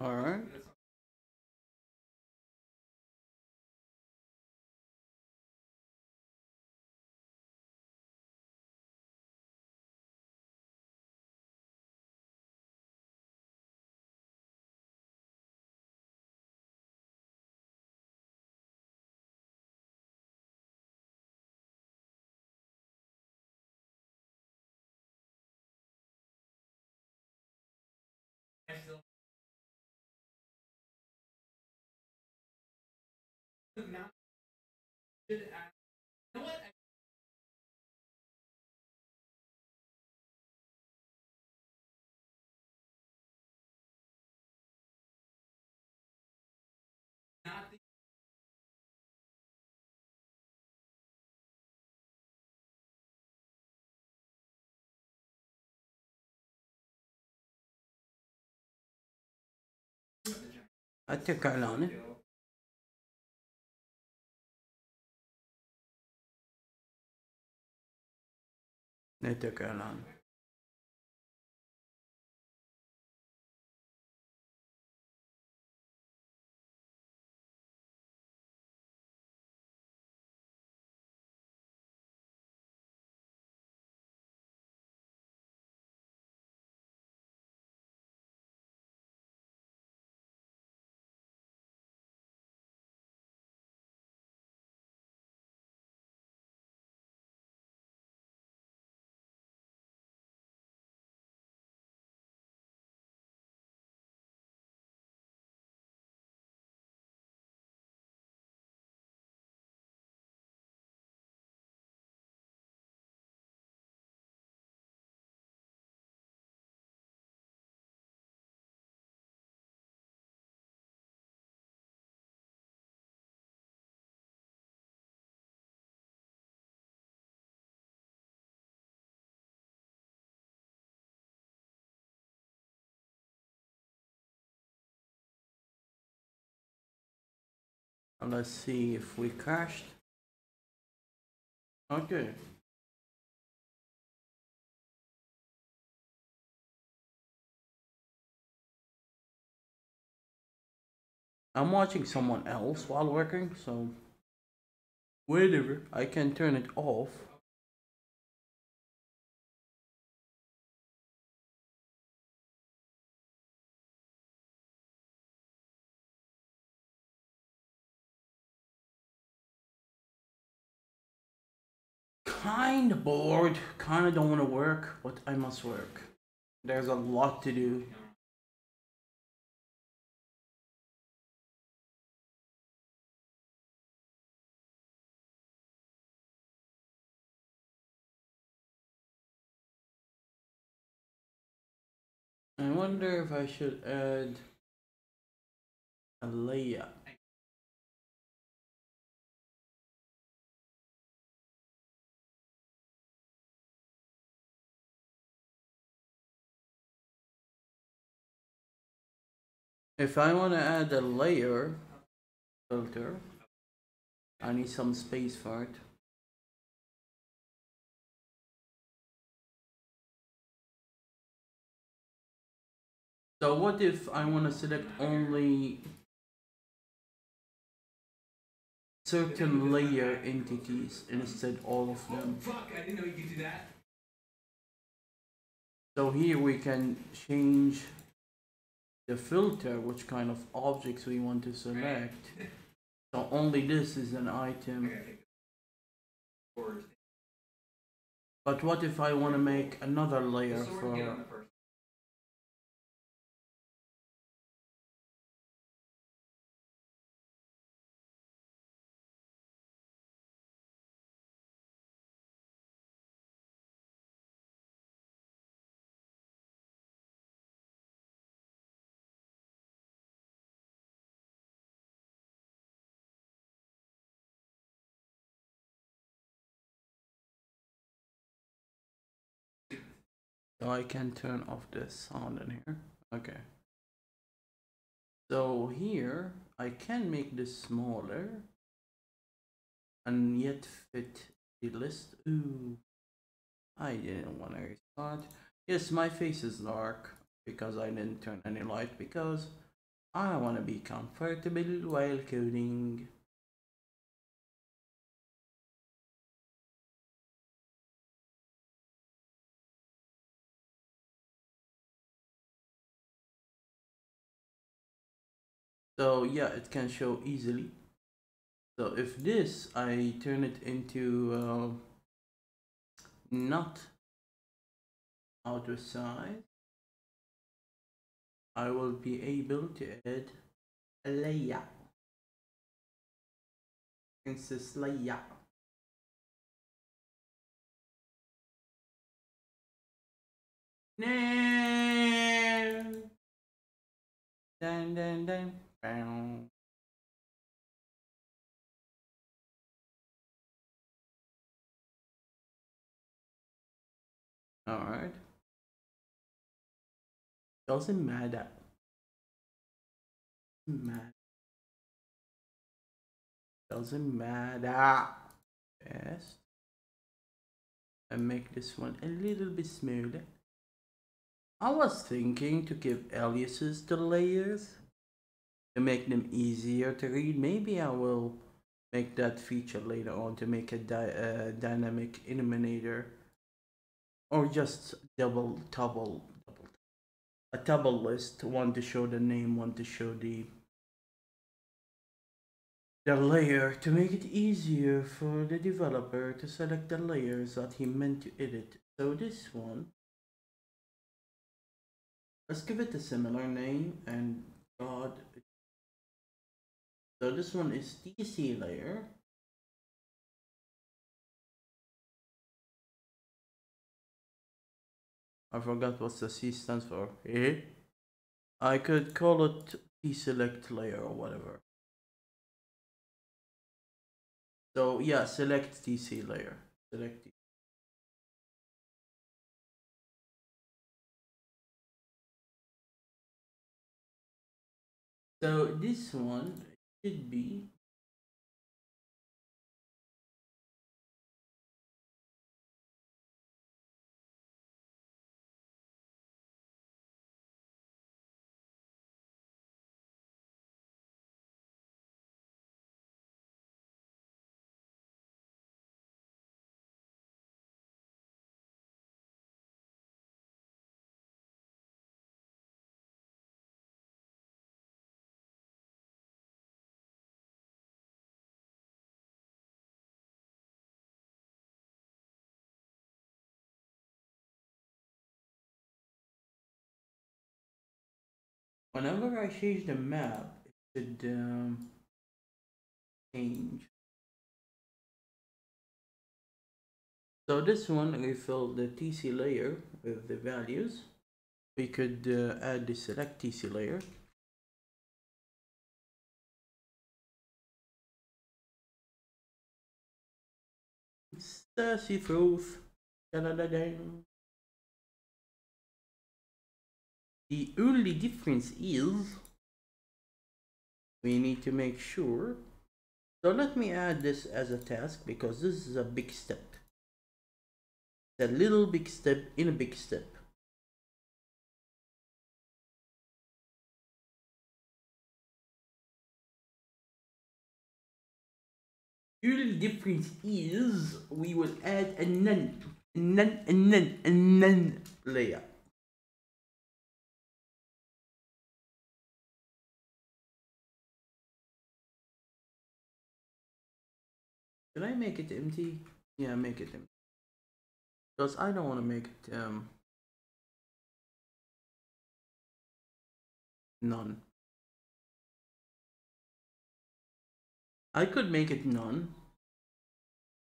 All right. not should act. You know what? Not the اتكل على 那叫难。Let's see if we crashed. Okay. I'm watching someone else while working, so whatever, I can turn it off Kinda bored, kinda don't wanna work, but I must work. There's a lot to do. I wonder if I should add a layer. If I want to add a layer filter, I need some space for it. So what if I want to select only certain layer entities instead all of them? Oh, fuck, I didn't know you could do that. So here we can change the filter, which kind of objects we want to select. So only this is an item. But what if I want to make another layer so we're gonna get on for... So I can turn off the sound in here. Okay. So here I can make this smaller and yet fit the list. Ooh, I didn't want to restart. Yes, my face is dark because I didn't turn any light because I want to be comfortable while coding. So yeah, it can show easily. So if this, I turn it into uh, not outer size, I will be able to add a layer. Instance layer. No. Dun dun dun. All right. Doesn't matter. Matter. Doesn't matter. Yes. And make this one a little bit smoother. I was thinking to give aliases to layers to make them easier to read. Maybe I will make that feature later on to make a di uh, dynamic illuminator or just double, double, double, a double list, one to show the name, one to show the the layer to make it easier for the developer to select the layers that he meant to edit. So this one, let's give it a similar name and God. So this one is TC layer. I forgot what the C stands for. Eh? I could call it T-select layer or whatever. So yeah, select TC layer. Select. So this one should be whenever I change the map, it should um, change. So this one, we fill the TC layer with the values. We could uh, add the select TC layer. Sassy proof. Da-da-da-da. The only difference is we need to make sure. So let me add this as a task because this is a big step. A little big step in a big step. The only difference is we will add a none, a none, a none, a none layer. Should I make it empty? Yeah, make it empty. Because I don't want to make it um none. I could make it none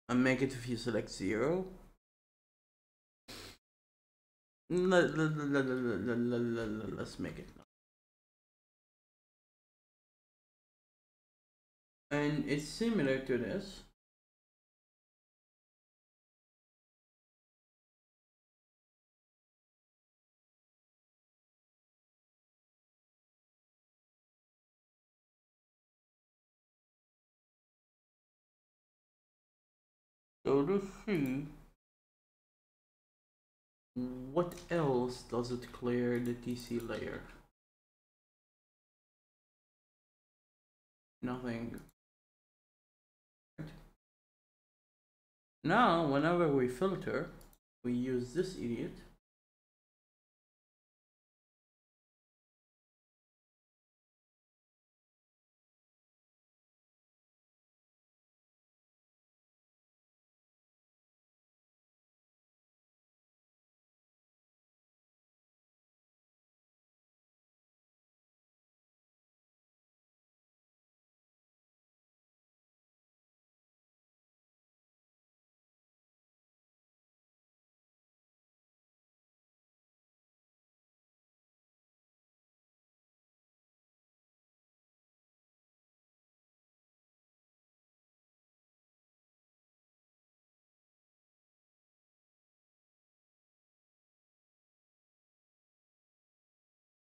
and make it if you select zero. Let, let, let, let's make it none. And it's similar to this. So let's see what else does it clear the TC layer. nothing. Now, whenever we filter, we use this idiot.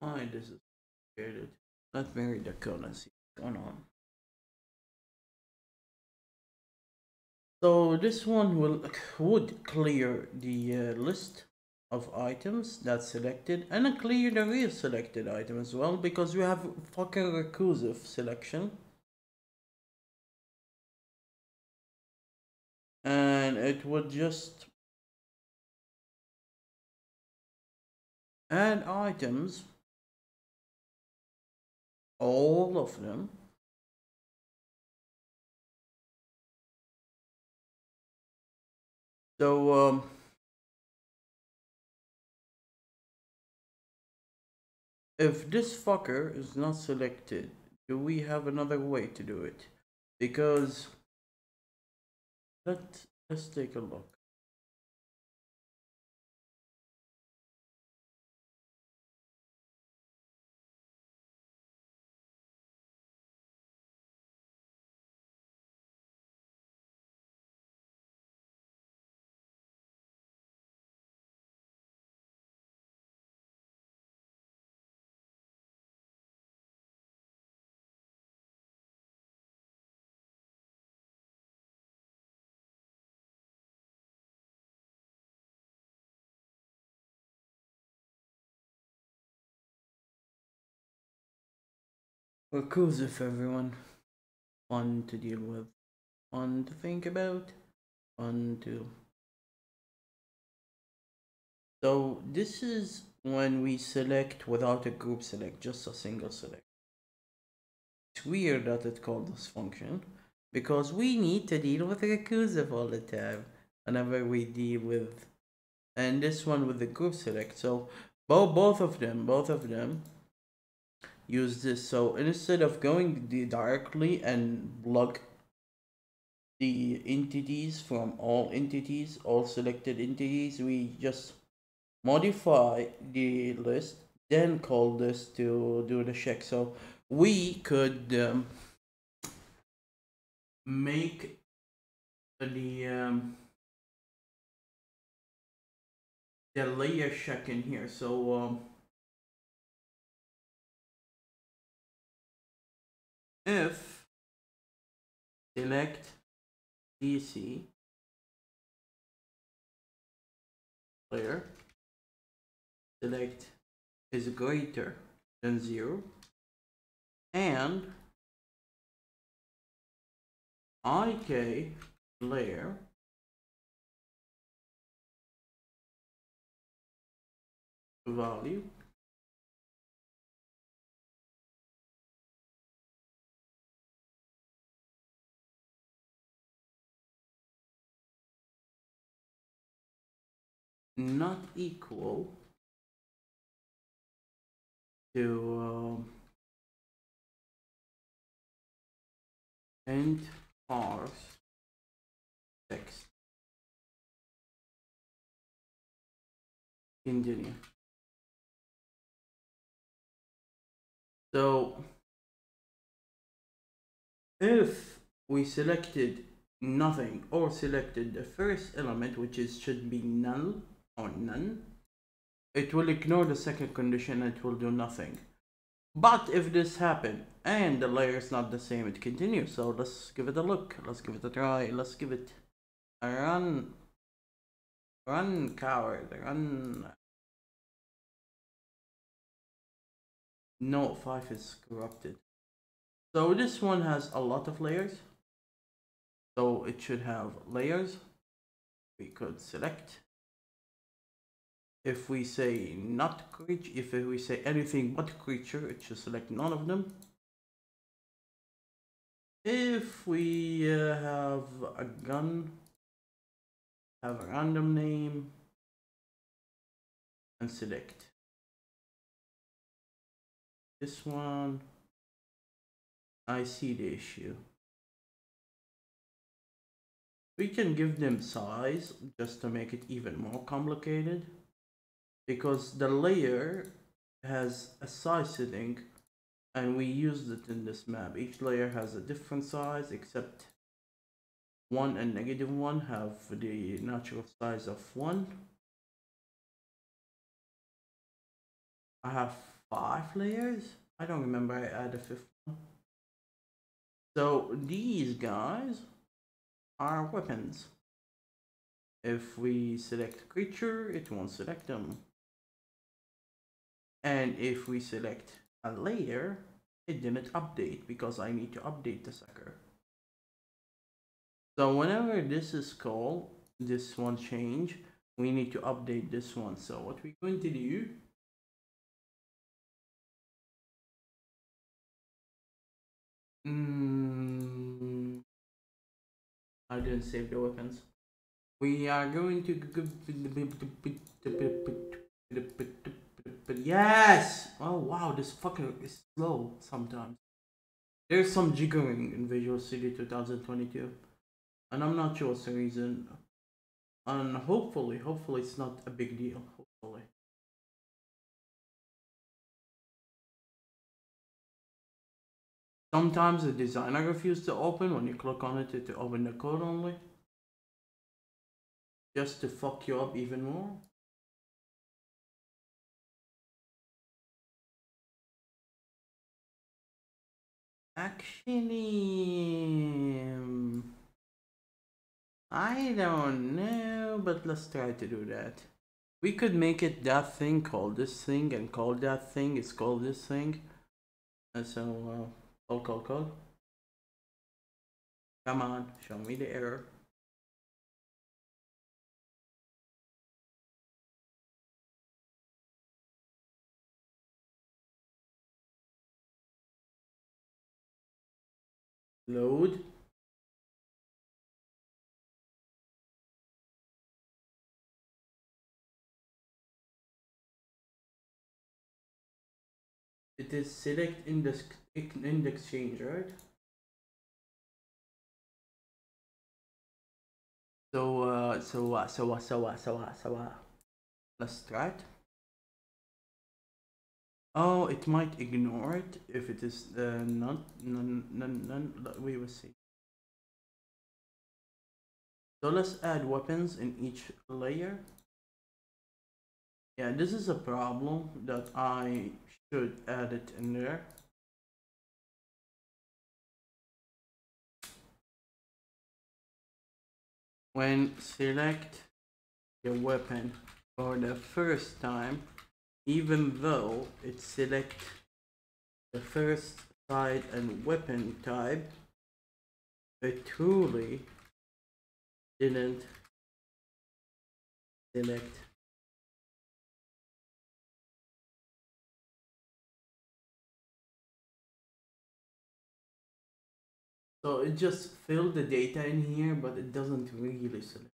Why this is created? Let me read the and see what's going on. So this one will would clear the uh, list of items that's selected and clear the real selected item as well because we have fucking recursive selection. And it would just add items all of them. So um, if this fucker is not selected do we have another way to do it? Because let let's take a look recursive everyone fun to deal with fun to think about fun to so this is when we select without a group select just a single select. It's weird that it called this function because we need to deal with the recursive all the time whenever we deal with and this one with the group select. So both both of them both of them use this. So instead of going directly and block the entities from all entities all selected entities we just modify the list then call this to do the check. So we could um, make the um, the layer check in here. So um, if select TC layer select is greater than zero and IK layer value not equal to um, int parse text engineer. so if we selected nothing or selected the first element which is should be null or none, it will ignore the second condition it will do nothing. But if this happened and the layer is not the same, it continues. So let's give it a look. Let's give it a try. Let's give it a run. Run, coward. Run. No, 5 is corrupted. So this one has a lot of layers. So it should have layers. We could select. If we say not creature, if we say anything but creature, it should select none of them. If we uh, have a gun, have a random name, and select this one, I see the issue. We can give them size just to make it even more complicated because the layer has a size setting and we used it in this map. Each layer has a different size except one and negative one have the natural size of one. I have five layers. I don't remember I added a fifth one. So these guys are weapons. If we select creature, it won't select them. And if we select a layer, it didn't update because I need to update the sucker. So whenever this is called, this one change, we need to update this one. So what we're going to do Mm, I didn't save the weapons. We are going to yes. Oh wow, this fucker is slow sometimes. There's some jiggering in Visual Studio 2022, and I'm not sure what's the reason. And hopefully, hopefully it's not a big deal. Hopefully. Sometimes the designer refuses to open when you click on it to open the code only. Just to fuck you up even more. Actually, I don't know, but let's try to do that. We could make it that thing called this thing and call that thing is called this thing. And so, uh, Call, call, call. Come on, show me the error. Load. It is select index index change, right? So uh, so uh, so uh, so uh, so uh, so uh, let's try it. Oh, it might ignore it if it is uh, not none none none. We will see. So let's add weapons in each layer. Yeah, this is a problem that I should add it in there. When select your weapon for the first time, even though it select the first side and weapon type, it truly didn't select So it just filled the data in here, but it doesn't really select.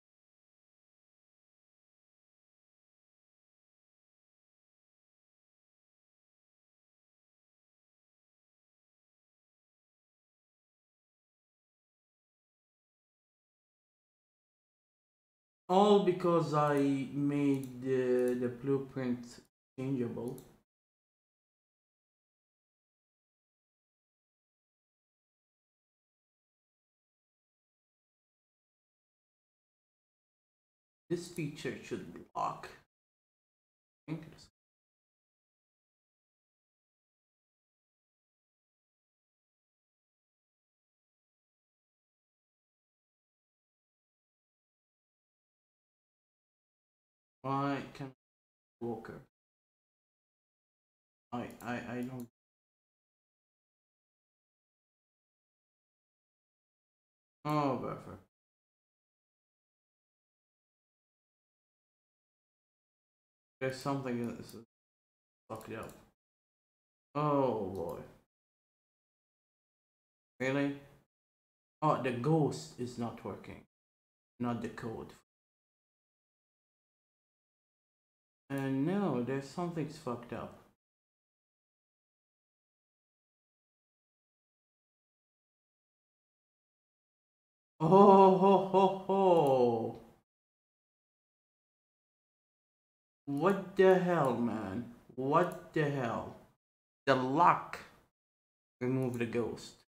All because I made the, the blueprint changeable. This feature should block. Why can Walker? I I I don't Oh, perfect. There's something that's fucked up. Oh boy. Really? Oh, the ghost is not working. Not the code. And no, there's something's fucked up. Oh ho ho ho! What the hell, man? What the hell? The lock. Remove the ghost.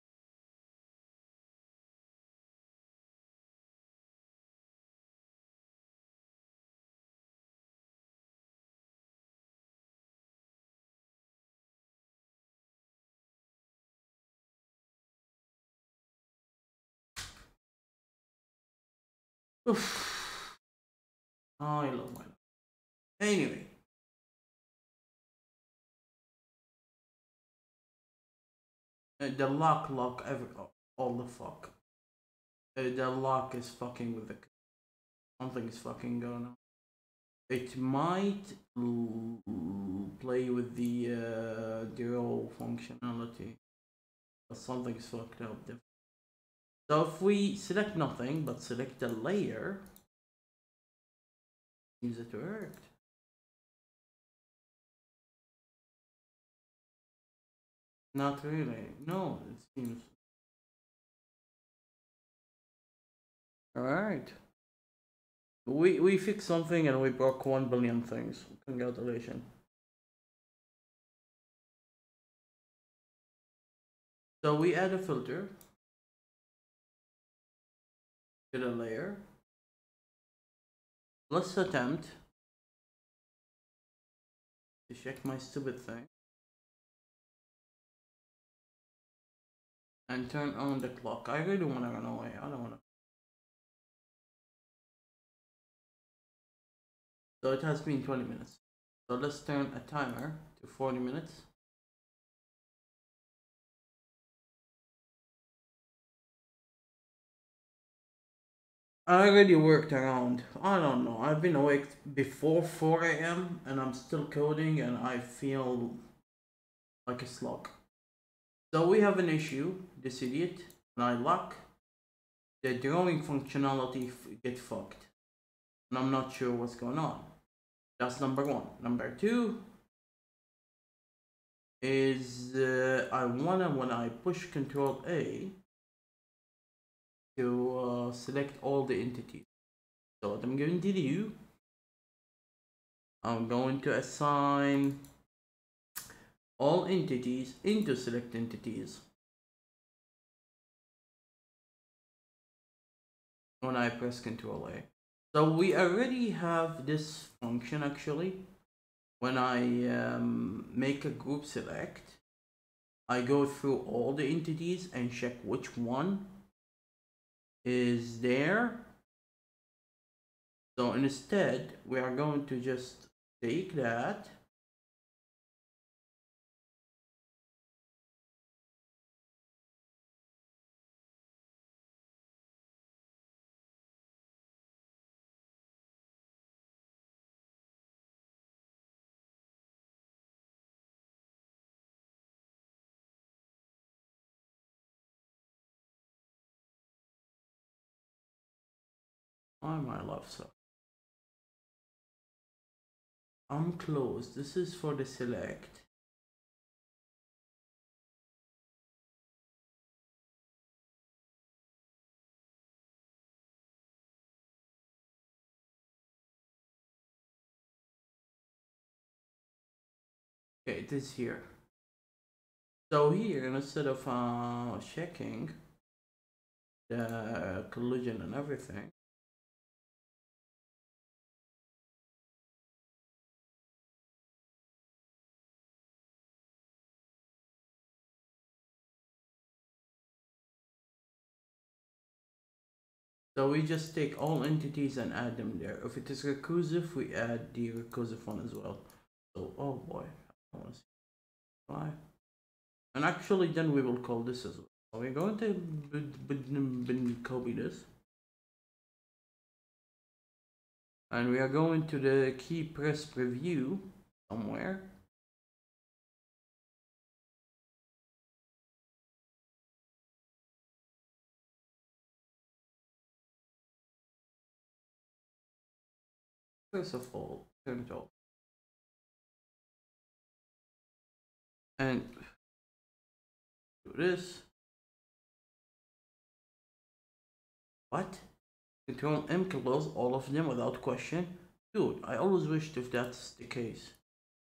Oof. I love my life. Anyway. Uh, the lock lock every all the fuck. Uh, the lock is fucking with the something is fucking going on. It might play with the uh, draw functionality, but something's fucked up. So if we select nothing but select the layer, seems it worked. Not really. No, it seems. Alright. We we fixed something and we broke one billion things. Congratulations. So we add a filter to the layer. Let's attempt to check my stupid thing. and turn on the clock. I really want to run away. I don't want to. So it has been 20 minutes. So let's turn a timer to 40 minutes. I already worked around. I don't know. I've been awake before 4 a.m. and I'm still coding and I feel like a slug. So we have an issue, this idiot, and I luck, the drawing functionality get fucked. And I'm not sure what's going on. That's number one. Number two is uh, I wanna, when I push Control A, to uh, select all the entities. So what I'm going to do, I'm going to assign all entities into select entities. When I press Ctrl A. So we already have this function actually. When I um, make a group select, I go through all the entities and check which one is there. So instead, we are going to just take that Why I love so? I'm closed. This is for the select. Okay, it is here. So here, instead of uh, checking the collision and everything, So we just take all entities and add them there. If it is recursive, we add the recursive one as well. So, oh boy, I want to see. And actually, then we will call this as well. So we're going to copy this. And we are going to the key press preview somewhere. First of all, turn it off. And do this. What? Control M close all of them without question? Dude, I always wished if that's the case.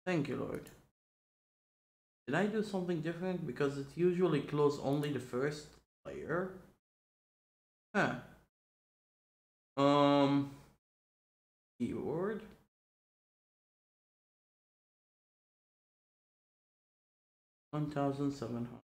Thank you, Lord. Did I do something different? Because it usually close only the first layer. Huh. Um keyword. One thousand seven hundred.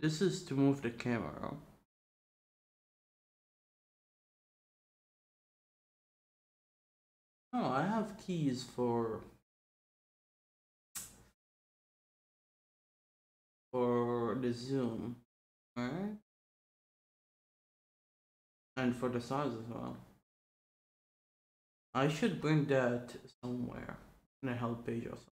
This is to move the camera. Oh, I have keys for for the zoom, alright? And for the size as well. I should bring that somewhere in a help page or something.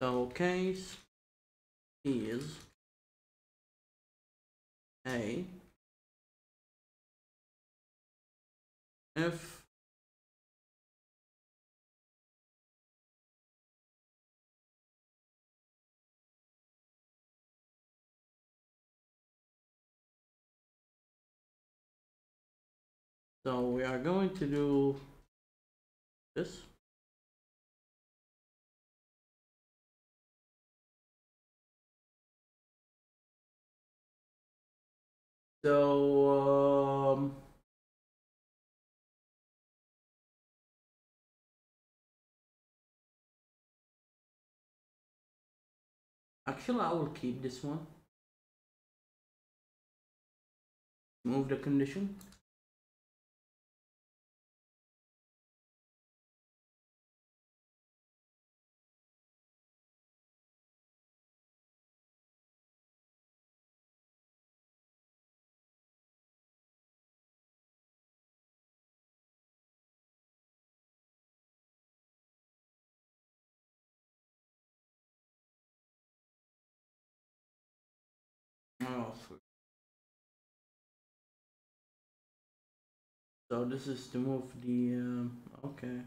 So case is a. If so we are going to do this So, um, actually, I will keep this one. Move the condition. So this is to move the um, okay.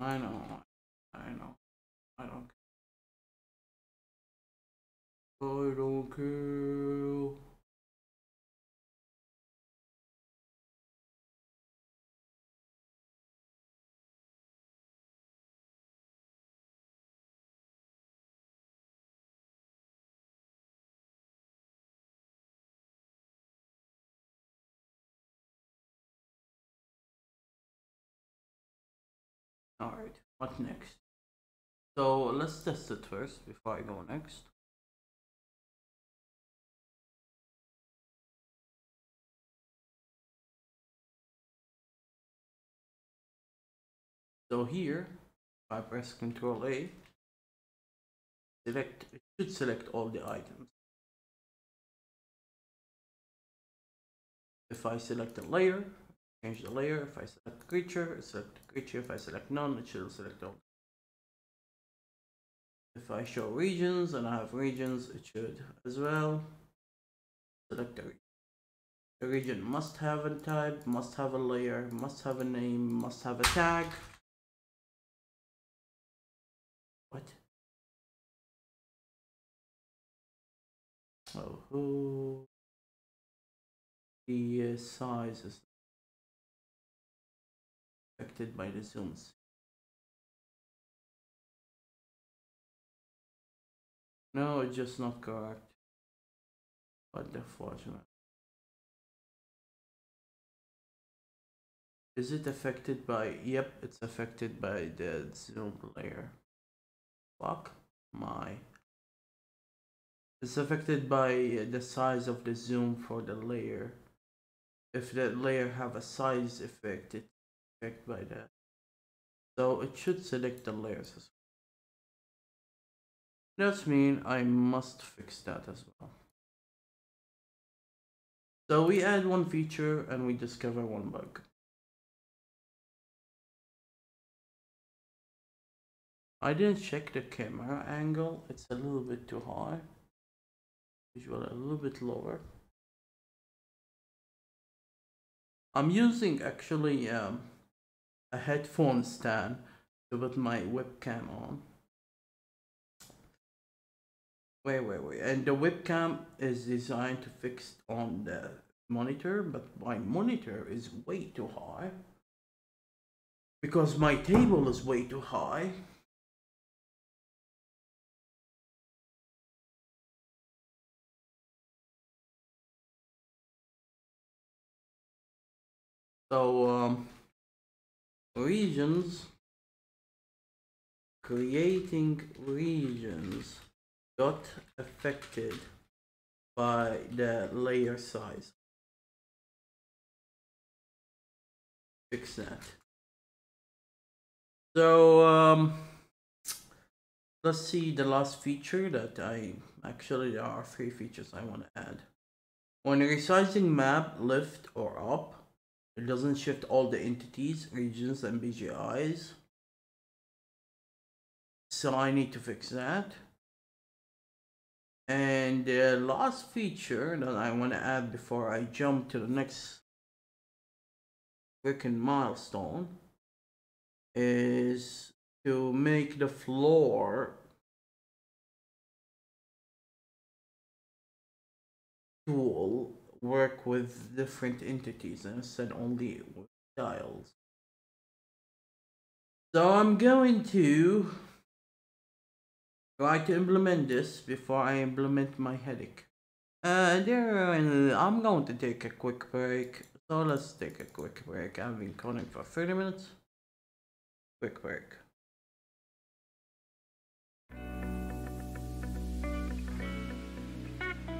I know. I know. I don't. I don't care. Alright, what next? So let's test it first before I go next. So here, if I press Control A, select it should select all the items if I select a layer change the layer if I select creature select creature if I select none it should select all. If I show regions and I have regions it should as well. Select the region. The region must have a type must have a layer must have a name must have a tag. What? Oh who? The uh, size is affected by the zooms no it's just not correct. But the fortunate. Is it affected by yep it's affected by the zoom layer. Fuck my. It's affected by uh, the size of the zoom for the layer. If the layer have a size effect it's affected by that. So it should select the layers as well. That's mean I must fix that as well. So we add one feature and we discover one bug. I didn't check the camera angle. It's a little bit too high. Visual a little bit lower. I'm using actually um, a headphone stand to put my webcam on. Wait wait wait. And the webcam is designed to fix on the monitor but my monitor is way too high. Because my table is way too high. So um, regions, creating regions got affected by the layer size. Fix that. So um, let's see the last feature that I actually there are three features I want to add. When resizing map lift or up, it doesn't shift all the entities, regions, and BGIs. So I need to fix that. And the last feature that I want to add before I jump to the next freaking milestone is to make the floor tool work with different entities and instead only with. So I'm going to try to implement this before I implement my headache. Uh, there, I'm going to take a quick break. So let's take a quick break. I've been calling for 30 minutes. Quick break.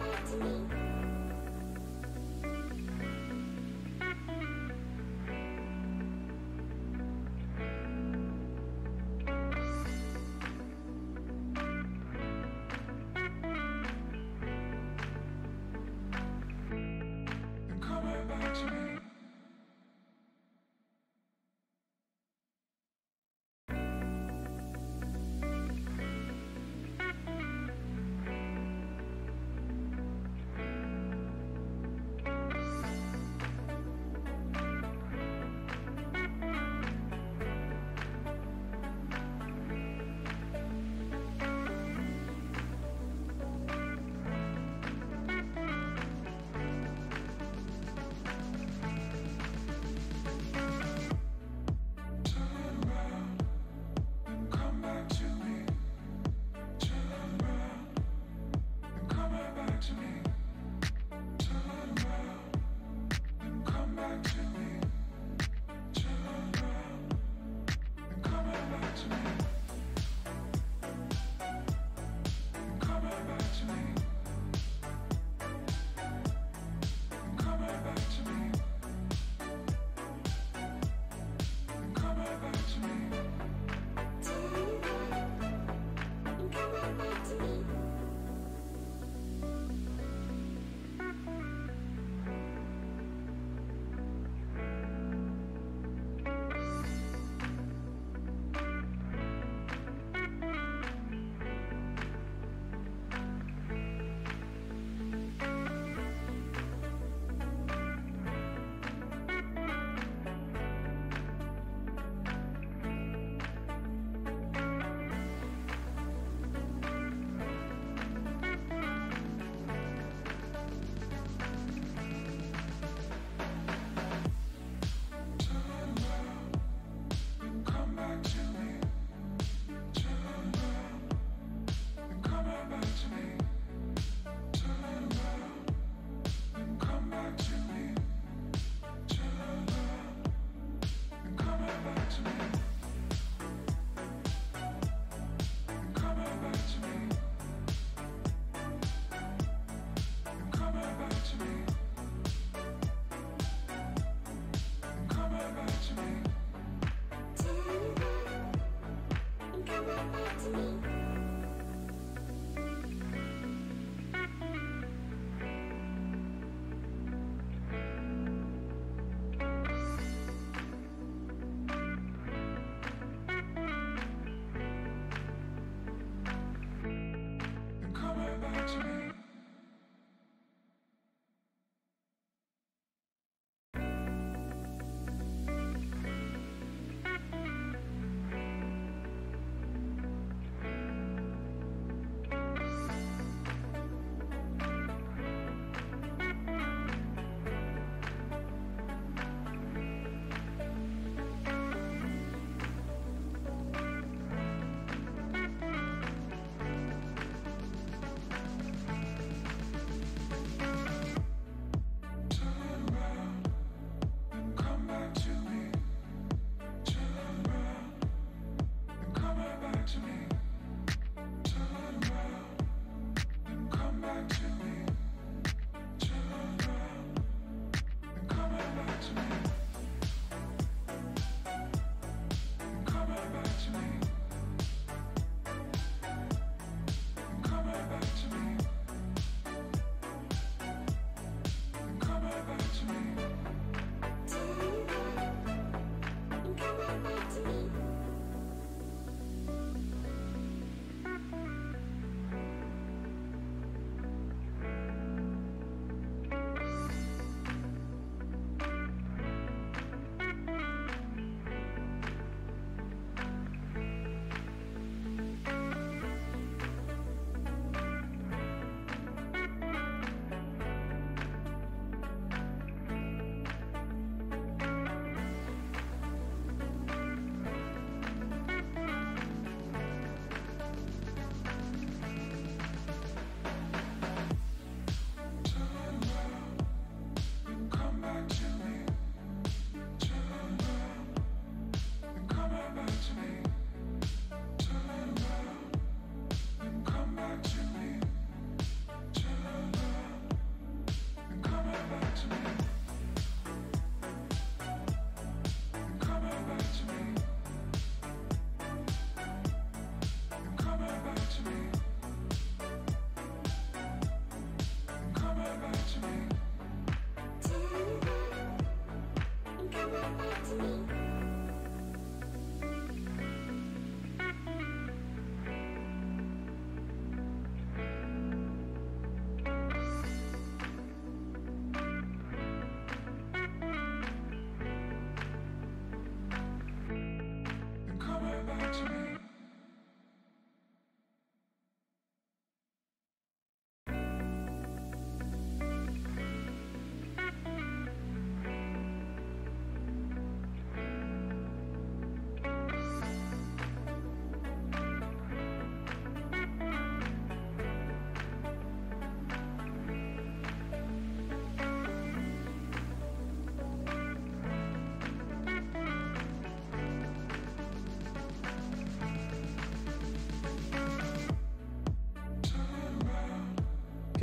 to me.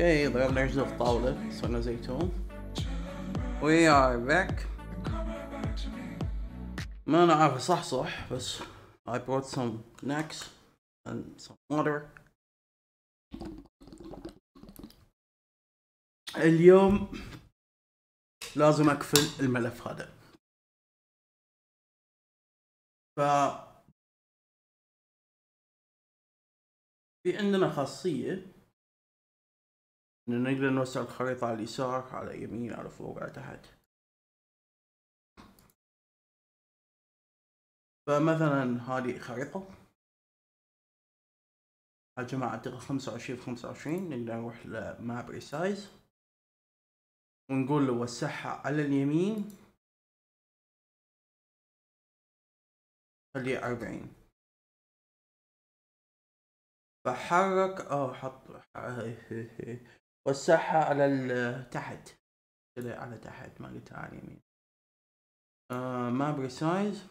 Okay, there's the الطاولة صرنا زيتون We are back. ما أنا عارف أصحصح بس I brought some snacks and some water. اليوم لازم أقفل الملف هذا. ف في عندنا خاصية نقدر نوسع الخريطة على اليسار على يمين على فوق على تحت. فمثلا هذه خريطة. حجمها أعتقد خمسة وعشرين في خمسة وعشرين نقدر نروح لماب ريسايز ونقول له وسعها على اليمين. خليها أربعين. فحرك آه حط وسعها على تحت على تحت ما قلتها على اليمين. آه ماب ريسايز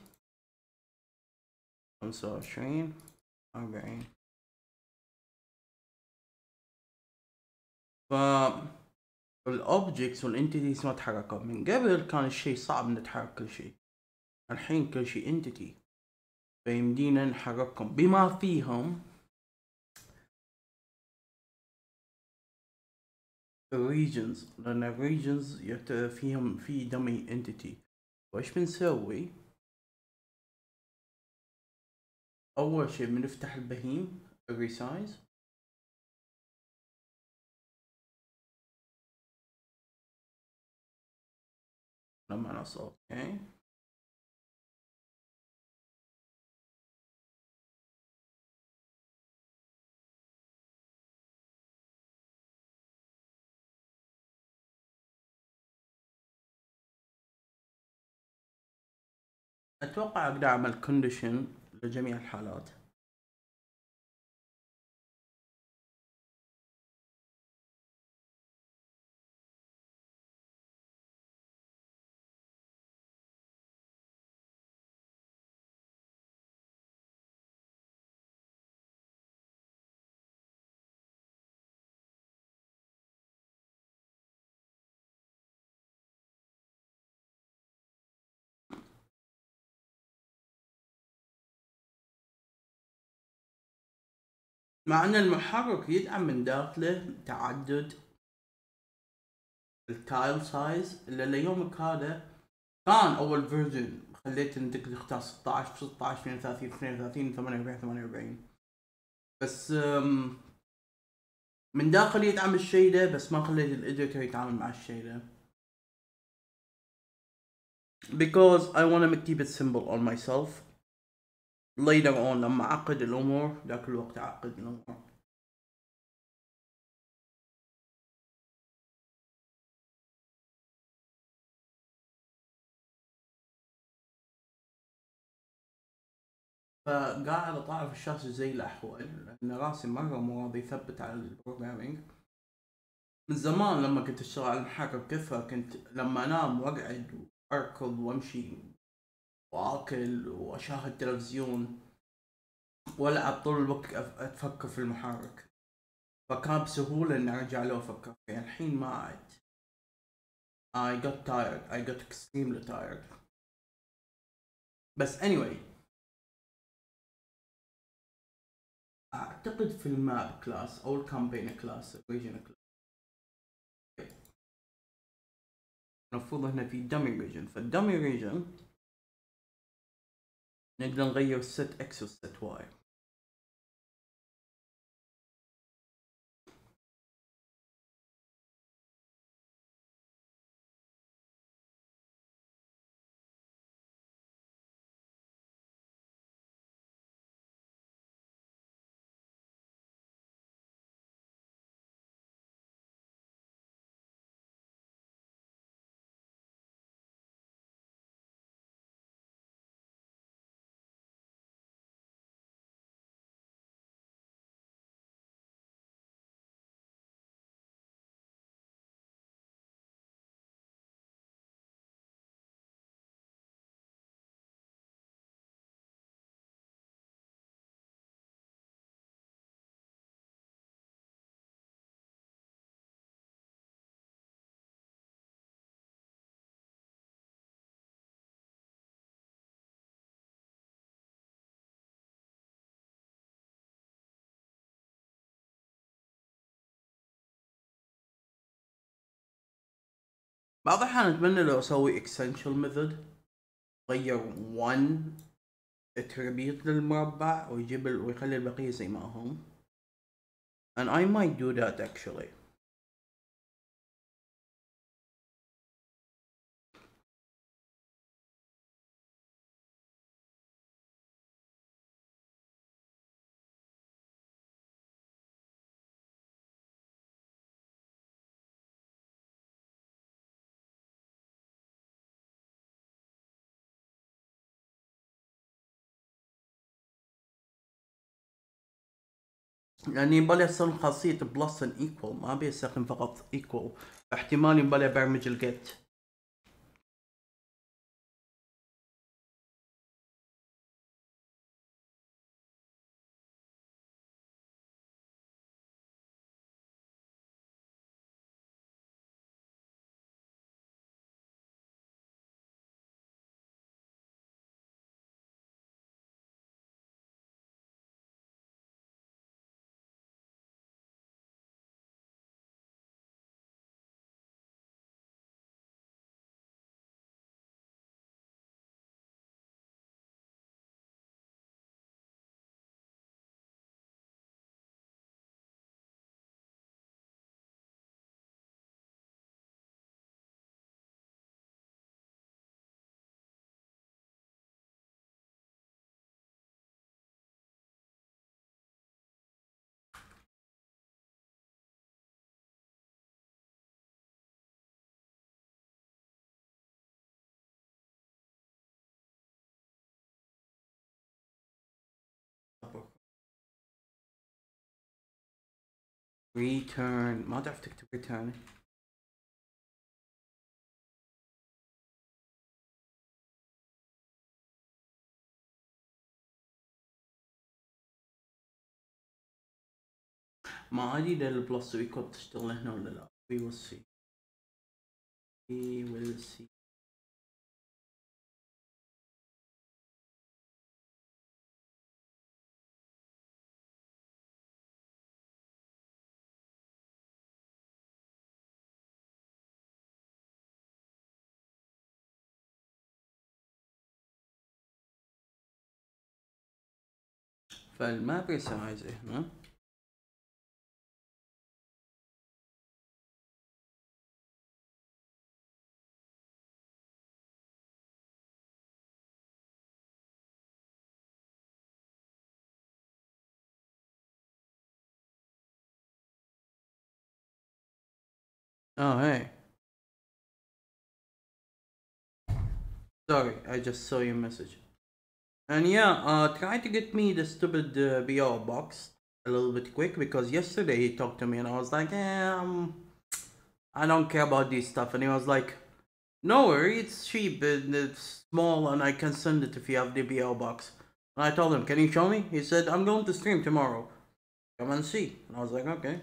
خمسة وعشرين أربعين. ف الأوبجكتس والانتيتيز ما تحركوا. من قبل كان الشيء صعب نتحرك كل شيء. الحين كل شيء انتيتي فيمدينا نحركهم بما فيهم الريجنز لأن الريجنز فيهم في دمي انتيتي وإيش بنسوي? أول شيء بنفتح البهيم الريسايز لما نصل أوكي أتوقع أقدر أعمل كونديشن لجميع الحالات. مع أن المحرك يدعم من داخله تعدد التايل سايز اللي ليومك هذا كان أول فيرجن خليت انك تختار 16 16 32 32 48 48 بس من داخل يدعم الشيء ده بس ما خليت الاديتور يتعامل مع الشيء ده. Because I want to keep it simple on myself. Later on لما أعقد الأمور ذاك الوقت أعقد الأمور. فقاعد أطالع في الشاشة زي الاحول لأن رأسي مرة مو راضي يثبت على البروجرامينج من زمان لما كنت أشتغل على المحرك كيفها كنت لما أنام وأقعد وأركض وأمشي واكل وأشاهد تلفزيون وألعب طول الوقت أتفكر في المحرك. فكان بسهولة إني أرجع له أفكر فيه. الحين ما عاد I got tired. I got extremely tired. بس anyway. أعتقد في الماب كلاس أو الكامبين كلاس الريجن كلاس المفروض هنا في دمي ريجن فالدمي ريجن نقدر نغير الست إكس والست واي بعض الأحيان أتمنى لو أسوي essential method غير 1 attribute للمربع ويجيب ويخلي البقية زي ما هم. And I might do that actually. لاني يبالي استخدم خاصية بلس and equal ما ابي استخدم فقط equal. احتمال يبالي ابرمج الجيت return ما تعرف تكتب return ما ادري اذا البلس ايكوال تشتغل هنا ولا لا we will see we will see Falma pressurizer, né? All right. Sorry, I just saw your message. And yeah, uh, try to get me the stupid uh, BR box a little bit quick because yesterday he talked to me and I was like, eh, um, I don't care about this stuff. And he was like, no worry, it's cheap and it's small and I can send it if you have the BR box. And I told him, can you show me? He said, I'm going to stream tomorrow. Come and see. And I was like, okay.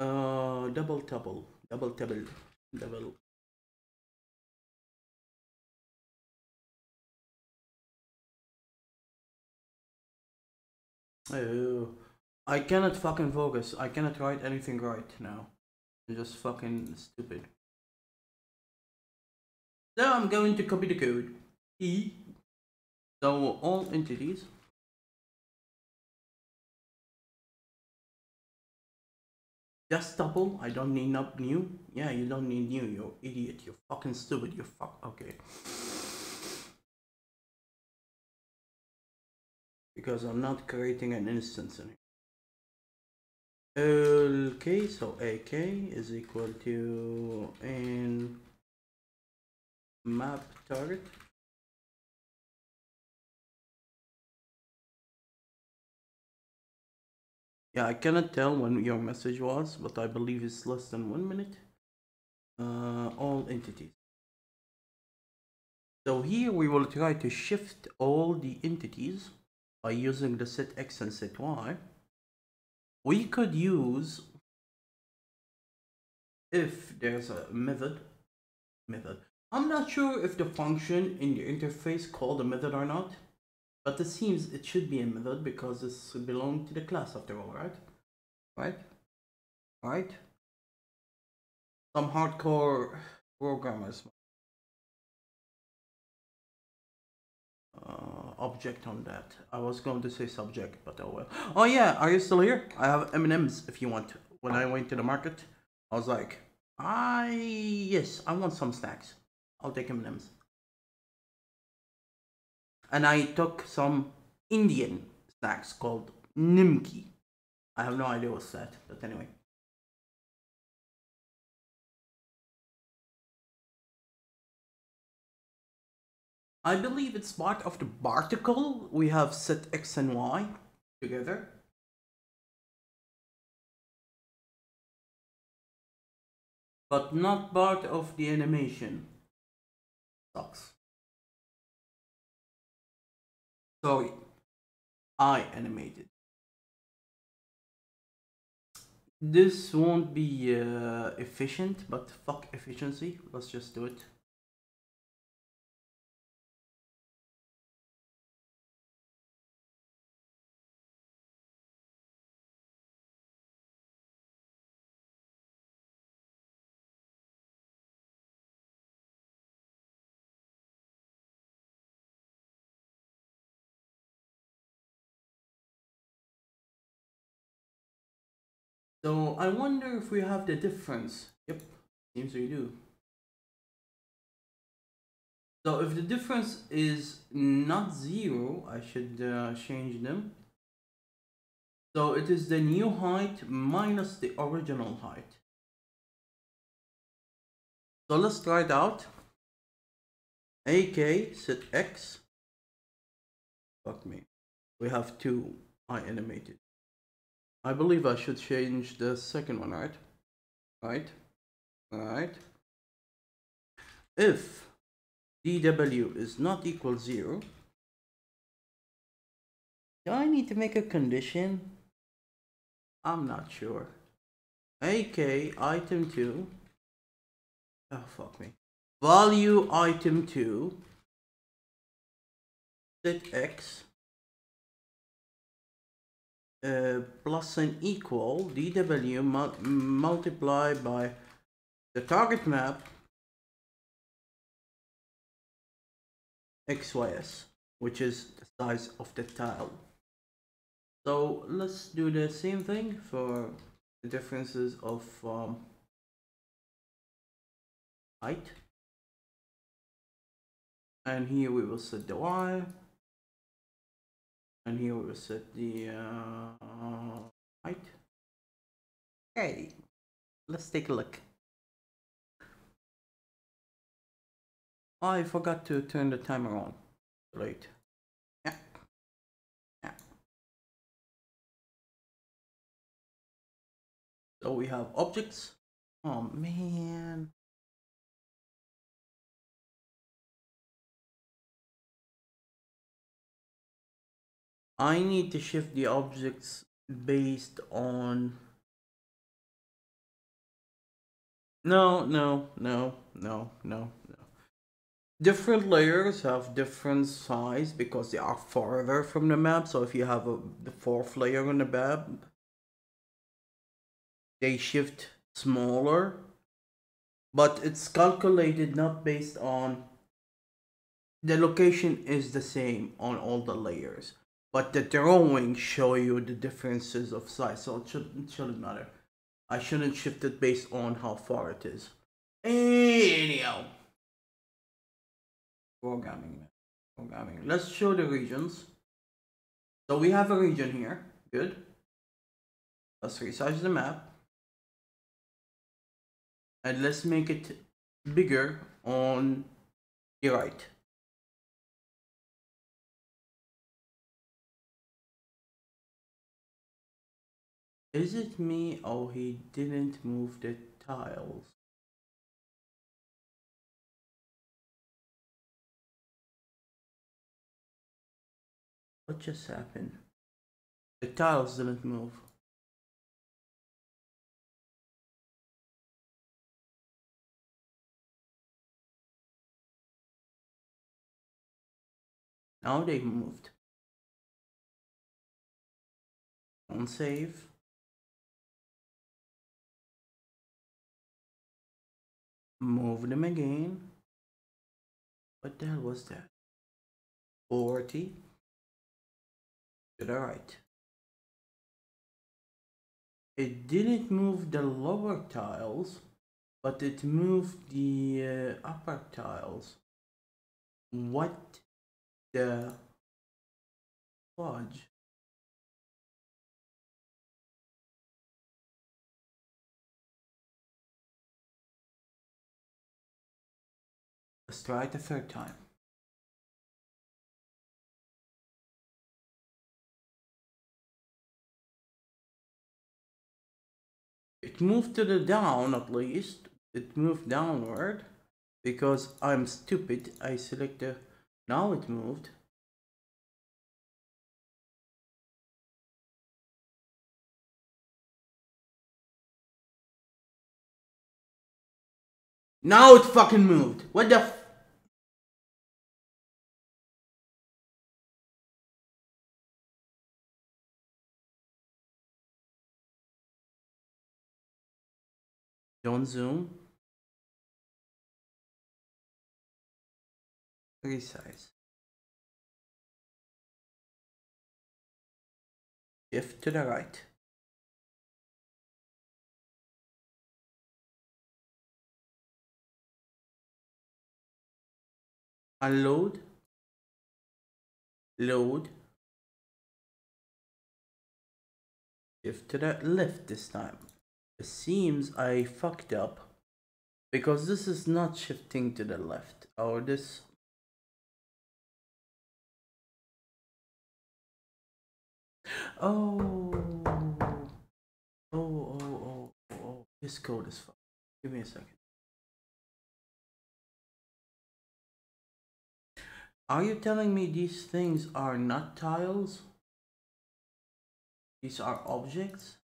Uh, double double, double double, double. Oh, I cannot fucking focus. I cannot write anything right now. I'm just fucking stupid. So I'm going to copy the code. E So all entities just double. I don't need up new. Yeah, you don't need new. You idiot. You're fucking stupid. You fuck. Okay. Because I'm not creating an instance in here. Okay, so AK is equal to in map target Yeah, I cannot tell when your message was, but I believe it's less than one minute. Uh, all entities. So here we will try to shift all the entities by using the set x and set y. We could use if there's a method method. I'm not sure if the function in the interface called a method or not. But it seems it should be a method because it's belongs to the class after all, right? Right? Right? Some hardcore programmers uh, object on that. I was going to say subject, but oh well. Oh yeah, are you still here? I have M&Ms if you want. When I went to the market, I was like, I yes, I want some snacks. I'll take M&Ms and I took some Indian snacks called Nimki. I have no idea what's that, but anyway. I believe it's part of the particle. We have set x and y together. But not part of the animation. Sucks. Sorry, I animated. This won't be uh, efficient, but fuck efficiency. Let's just do it. So I wonder if we have the difference. Yep, seems we do. So if the difference is not zero, I should uh, change them. So it is the new height minus the original height. So let's try it out. AK set X. Fuck me. We have two I animated. I believe I should change the second one, right? Right? Right? If dw is not equal 0, do I need to make a condition? I'm not sure. AK item 2. Oh, fuck me. Value item 2. Set x uh, plus and equal dw mul multiplied by the target map xys which is the size of the tile. So let's do the same thing for the differences of um, height. And here we will set the y and here we set the uh, height. Okay let's take a look. I forgot to turn the timer on. Right yeah. Yeah. So we have objects. Oh man I need to shift the objects based on no no no no no no. Different layers have different size because they are farther from the map so if you have a, the fourth layer on the map they shift smaller. But it's calculated not based on the location is the same on all the layers but the drawing show you the differences of size so it shouldn't, it shouldn't matter. I shouldn't shift it based on how far it is. Anyhow. Programming programming. Let's show the regions. So we have a region here. Good. Let's resize the map. And let's make it bigger on the right Is it me or he didn't move the tiles? What just happened? The tiles didn't move. Now they moved. On Move them again. What the hell was that? 40 to the right. It didn't move the lower tiles, but it moved the uh, upper tiles. What the fudge? Try it a third time. It moved to the down at least. It moved downward because I'm stupid. I select the now it moved. Now it fucking moved. What the Don't zoom. Um. Resize. Shift to the right. Unload. Load. Shift to the left this time. Seems I fucked up because this is not shifting to the left. Or this oh. Oh oh oh oh. This code is fucked. Give me a second. Are you telling me these things are not tiles? These are objects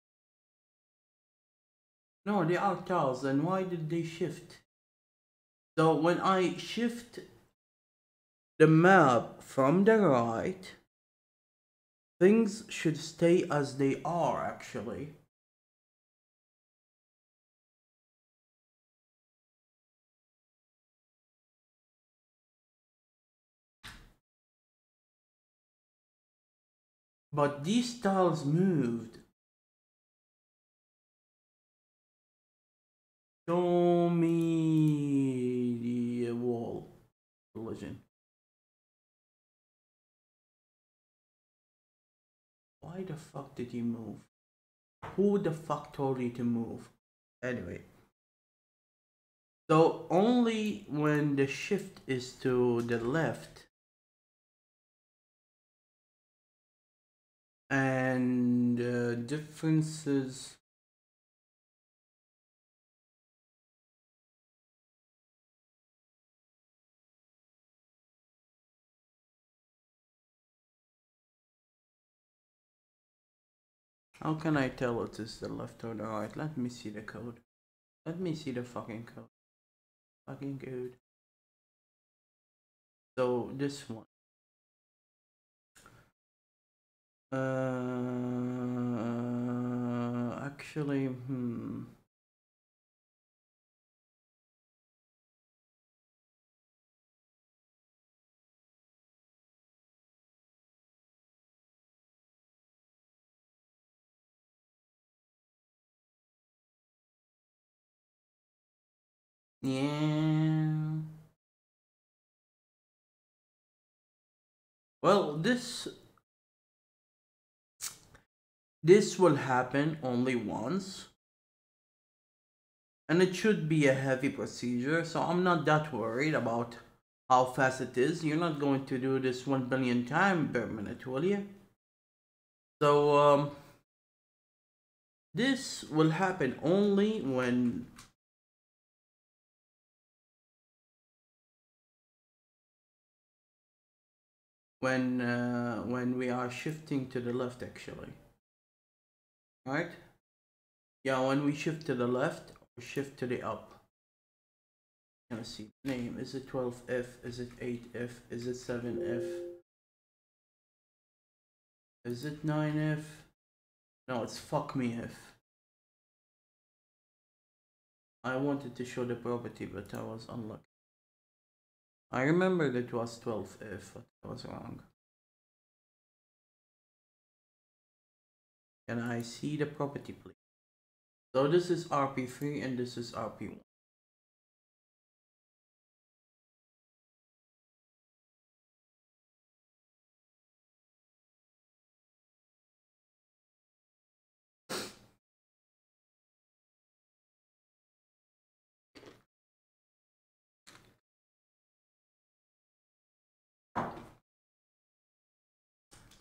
no, they are tiles. And why did they shift? So when I shift the map from the right, things should stay as they are actually. But these tiles moved. Show me the wall collision. Why the fuck did he move? Who the fuck told you to move? Anyway. So only when the shift is to the left and uh, differences How can I tell it is the left or the right? Let me see the code. Let me see the fucking code. Fucking code. So this one. Uh, actually, hmm. Yeah. Well, this this will happen only once. And it should be a heavy procedure, so I'm not that worried about how fast it is. You're not going to do this 1 billion times per minute, will you? So, um, this will happen only when when uh, when we are shifting to the left actually. Right? Yeah when we shift to the left or shift to the up. Can I see name? Is it 12f is it 8f is it 7f is it 9f no it's fuck me f. I wanted to show the property but I was unlucky I remember that it was 12f but I was wrong Can I see the property please? So this is RP3 and this is RP1.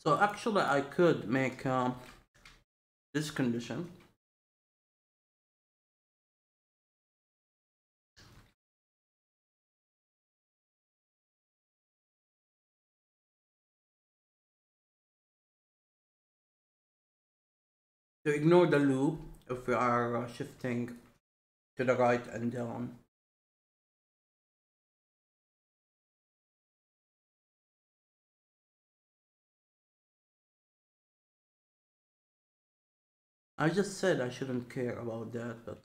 So actually I could make um, this condition to ignore the loop if we are uh, shifting to the right and down. I just said I shouldn't care about that, but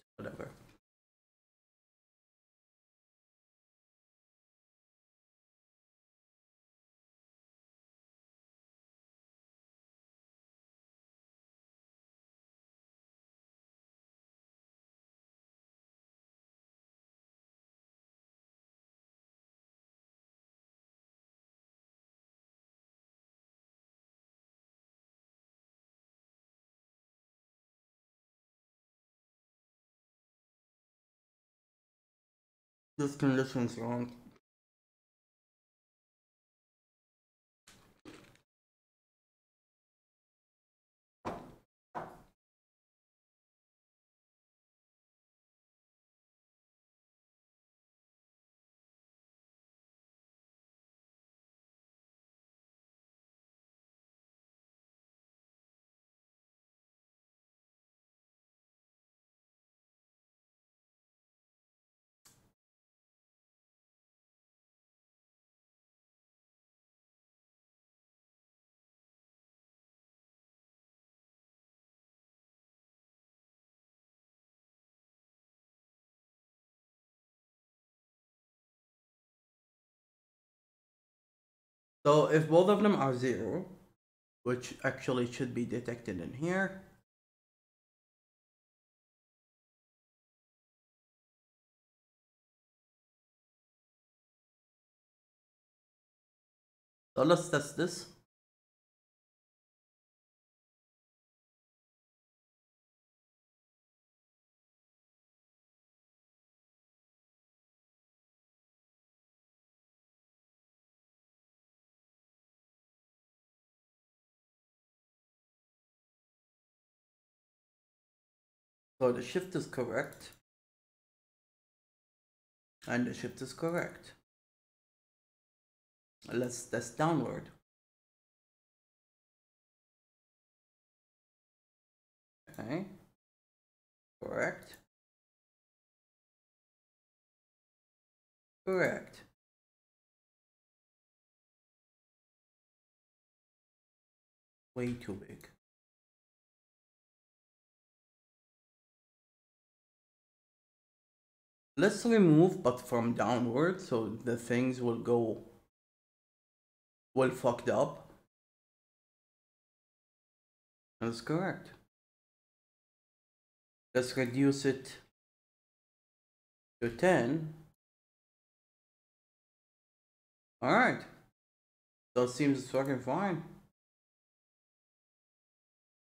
This condition's wrong. So if both of them are zero, which actually should be detected in here, so let's test this. So the shift is correct. And the shift is correct. Let's test downward. Okay. Correct. Correct. Way too big. Let's remove but from downward so the things will go well fucked up. That's correct. Let's reduce it to 10. Alright. That seems working fine.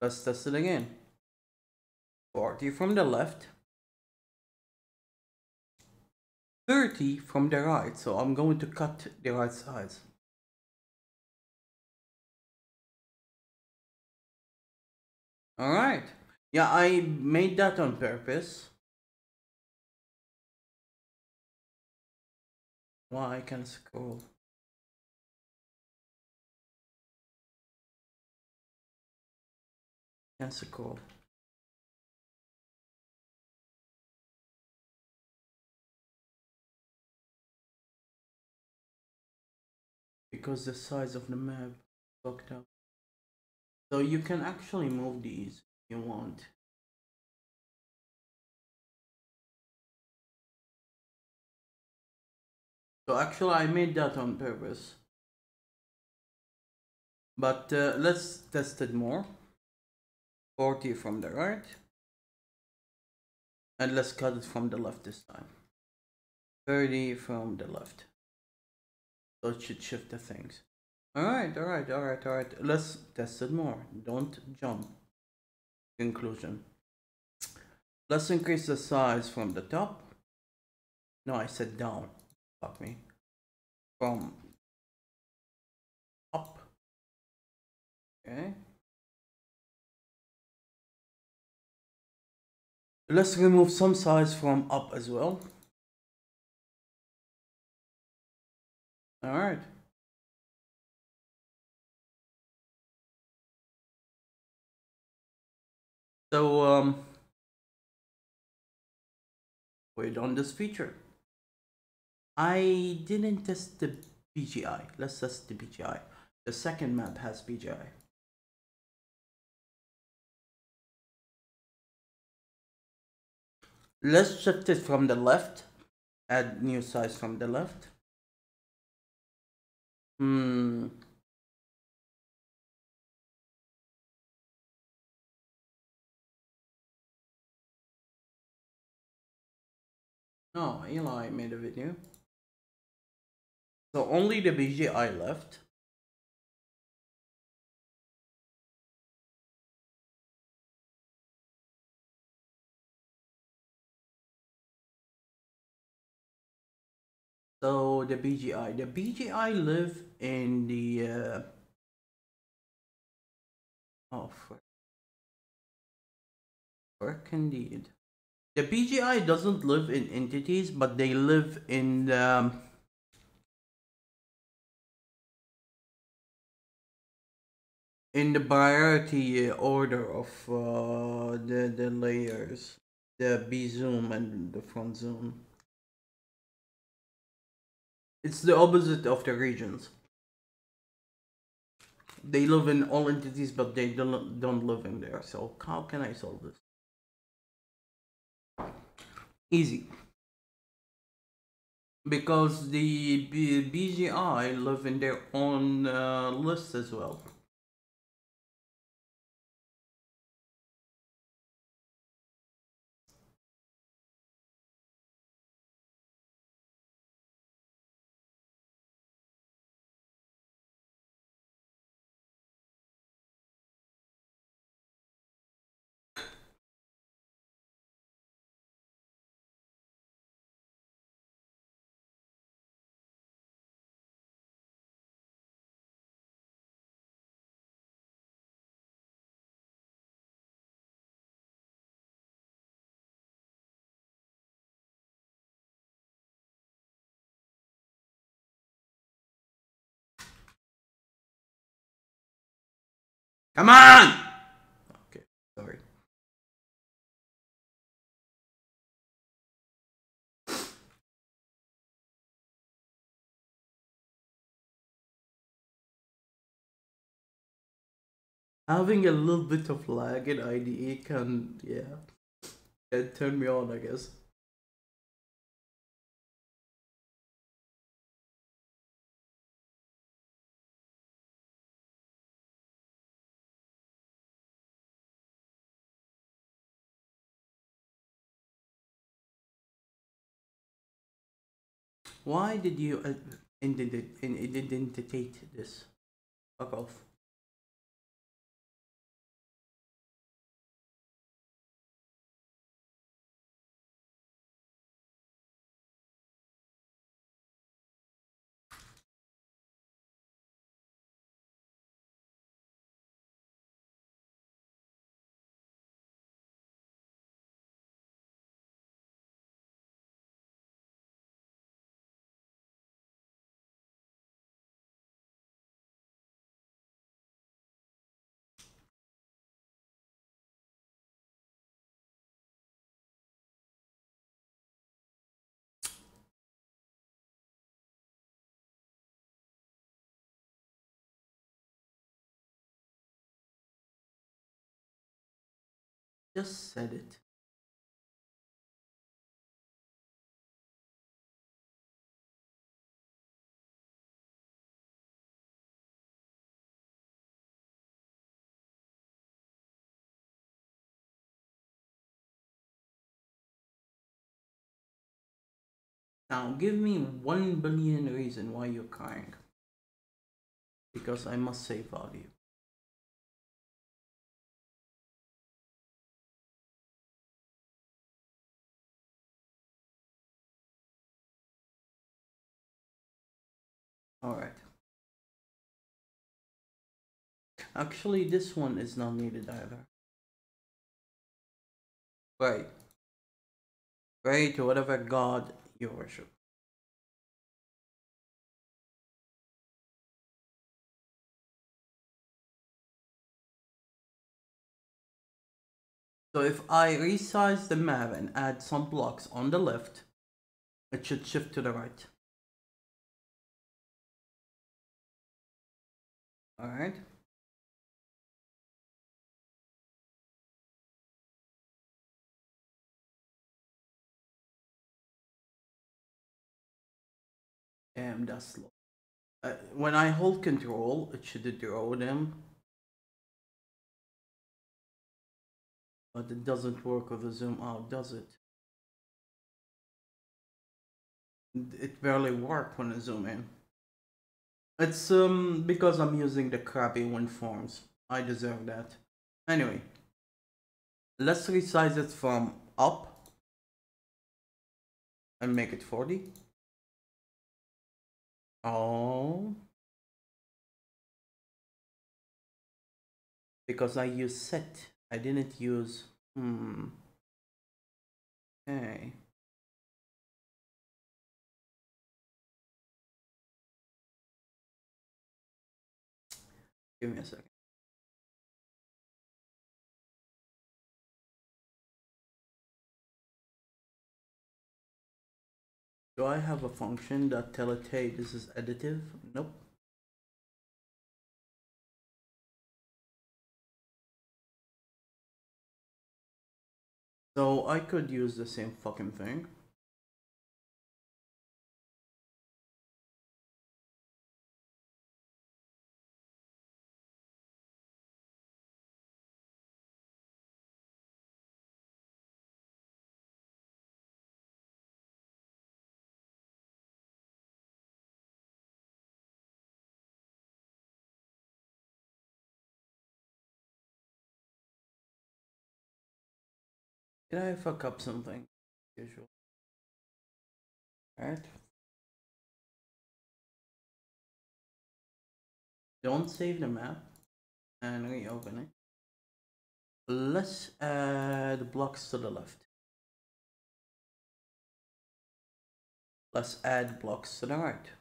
Let's test it again. 40 from the left. 30 from the right. So I'm going to cut the right sides. Alright. Yeah, I made that on purpose. Why I can scroll. Can scroll. Because the size of the map fucked up. So you can actually move these if you want. So actually I made that on purpose. But uh, let's test it more. 40 from the right. And let's cut it from the left this time. 30 from the left. So it should shift the things. Alright, alright, alright, alright. Let's test it more. Don't jump. Conclusion. Let's increase the size from the top. No, I said down. Fuck me. From up. Okay. Let's remove some size from up as well. Alright. So, um, we're done this feature. I didn't test the BGI. Let's test the BGI. The second map has BGI. Let's shift it from the left. Add new size from the left. Hmm. No, Eli made a video. So only the BGI left. So the BGI, the BGI live in the uh, oh frick. indeed. The BGI doesn't live in entities, but they live in the um, in the priority order of uh, the the layers, the B zoom and the front zoom. It's the opposite of the regions. They live in all entities, but they don't don't live in there. So how can I solve this? Easy. Because the B BGI live in their own uh, list as well. Come on! Okay, sorry. Having a little bit of lag in IDE can, yeah, can turn me on, I guess. Why did you uh, indent- in- indentate this? Fuck off. Just said it. Now give me one billion reason why you're crying. Because I must save value. Alright. Actually, this one is not needed either. Right. Pray to whatever god you worship. So if I resize the map and add some blocks on the left, it should shift to the right. Alright. Damn, that's slow. Uh, when I hold control, it should draw them. But it doesn't work with the zoom out, does it? It barely works when I zoom in. It's um because I'm using the crappy WinForms. I deserve that. Anyway, let's resize it from up and make it 40. Oh. Because I use set. I didn't use hmm. Okay. Give me a second. Do I have a function that tell it, hey, this is additive? Nope. So I could use the same fucking thing. Did I fuck up something? Usual. Alright. Don't save the map and reopen it. Let's add blocks to the left. Let's add blocks to the right.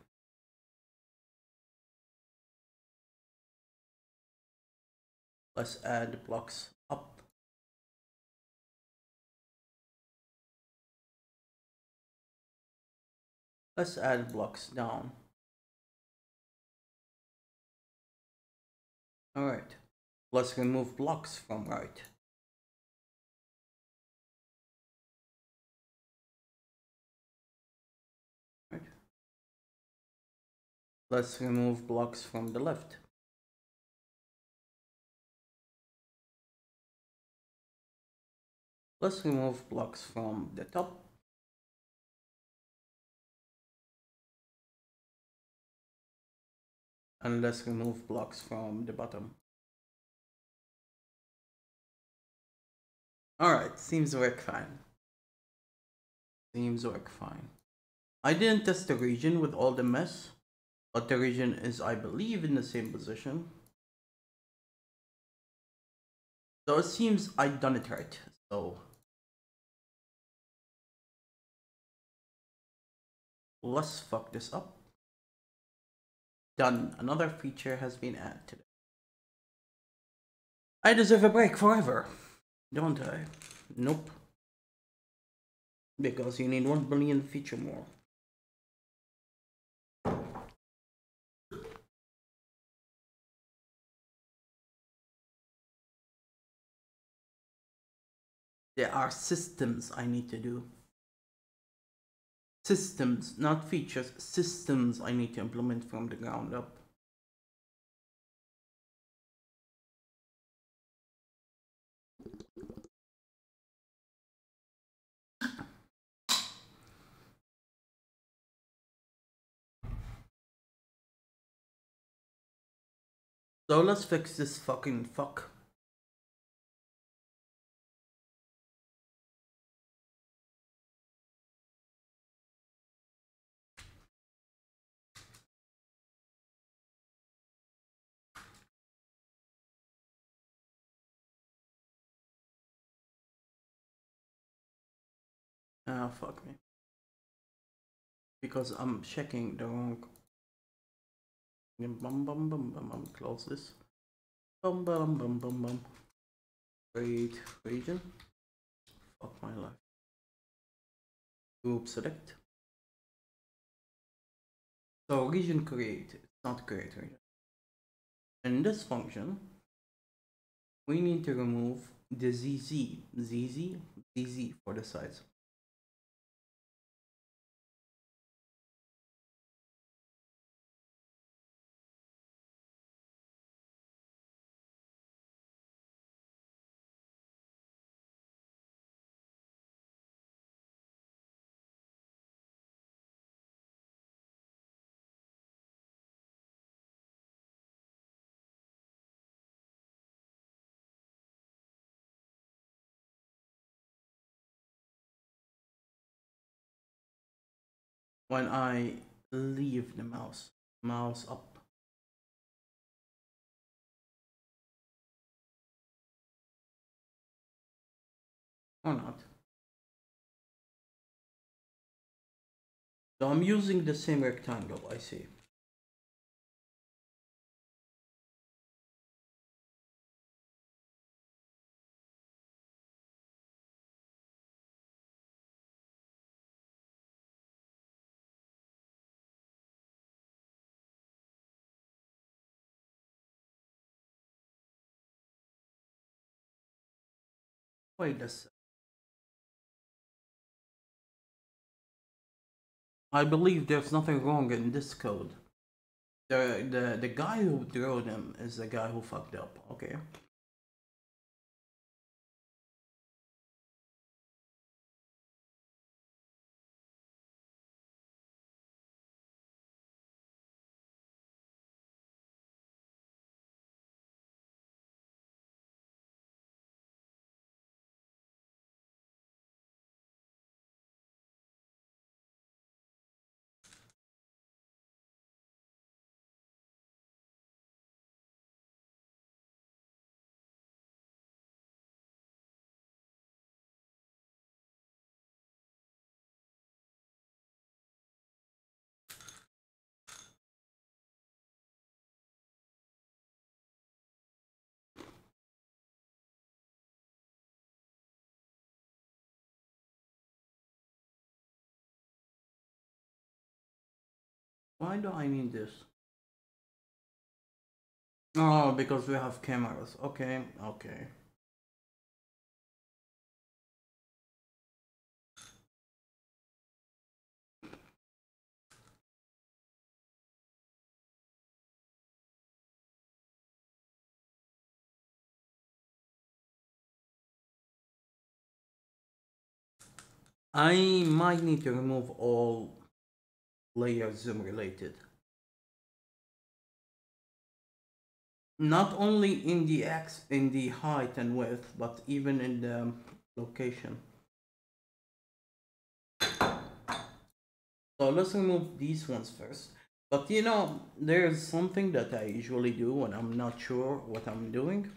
Let's add blocks Let's add blocks down. Alright, let's remove blocks from right. Right. Let's remove blocks from the left. Let's remove blocks from the top And let's remove blocks from the bottom. Alright, seems work fine. Seems work fine. I didn't test the region with all the mess, but the region is, I believe, in the same position. So it seems I done it right. So let's fuck this up. Done. Another feature has been added today. I deserve a break forever, don't I? Nope. Because you need 1 billion feature more. There are systems I need to do. Systems, not features, systems I need to implement from the ground up. So let's fix this fucking fuck. Fuck me. Because I'm checking the wrong. Bum bum bum bum bum. Close this. Bum bum bum bum bum. Wait, region. Fuck my life. Group select. So region create. It's not create region. In this function, we need to remove the ZZ, ZZ, ZZ for the size. When I leave the mouse, mouse up. Or not. So I'm using the same rectangle, I see. Sec. I believe there's nothing wrong in this code. The, the, the guy who drew them is the guy who fucked up, okay? Why do I need this? Oh, because we have cameras. Okay, okay. I might need to remove all layer zoom related. not only in the x in the height and width but even in the location. So let's remove these ones first. But you know there's something that i usually do when i'm not sure what i'm doing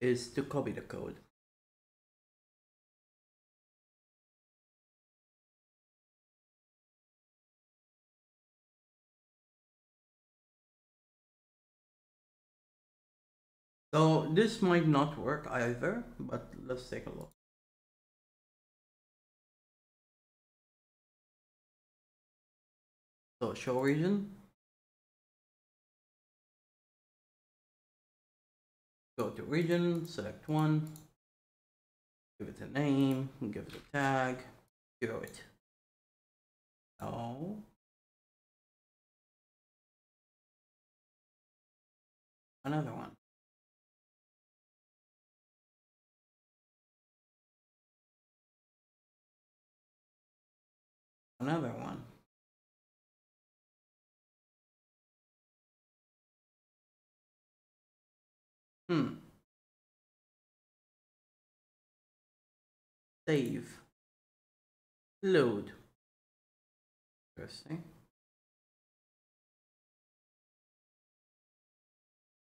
is to copy the code So this might not work either, but let's take a look. So show region. Go to region, select one, give it a name, give it a tag, zero it. Oh. Another one. Another one. Hmm. Save. Load. Interesting.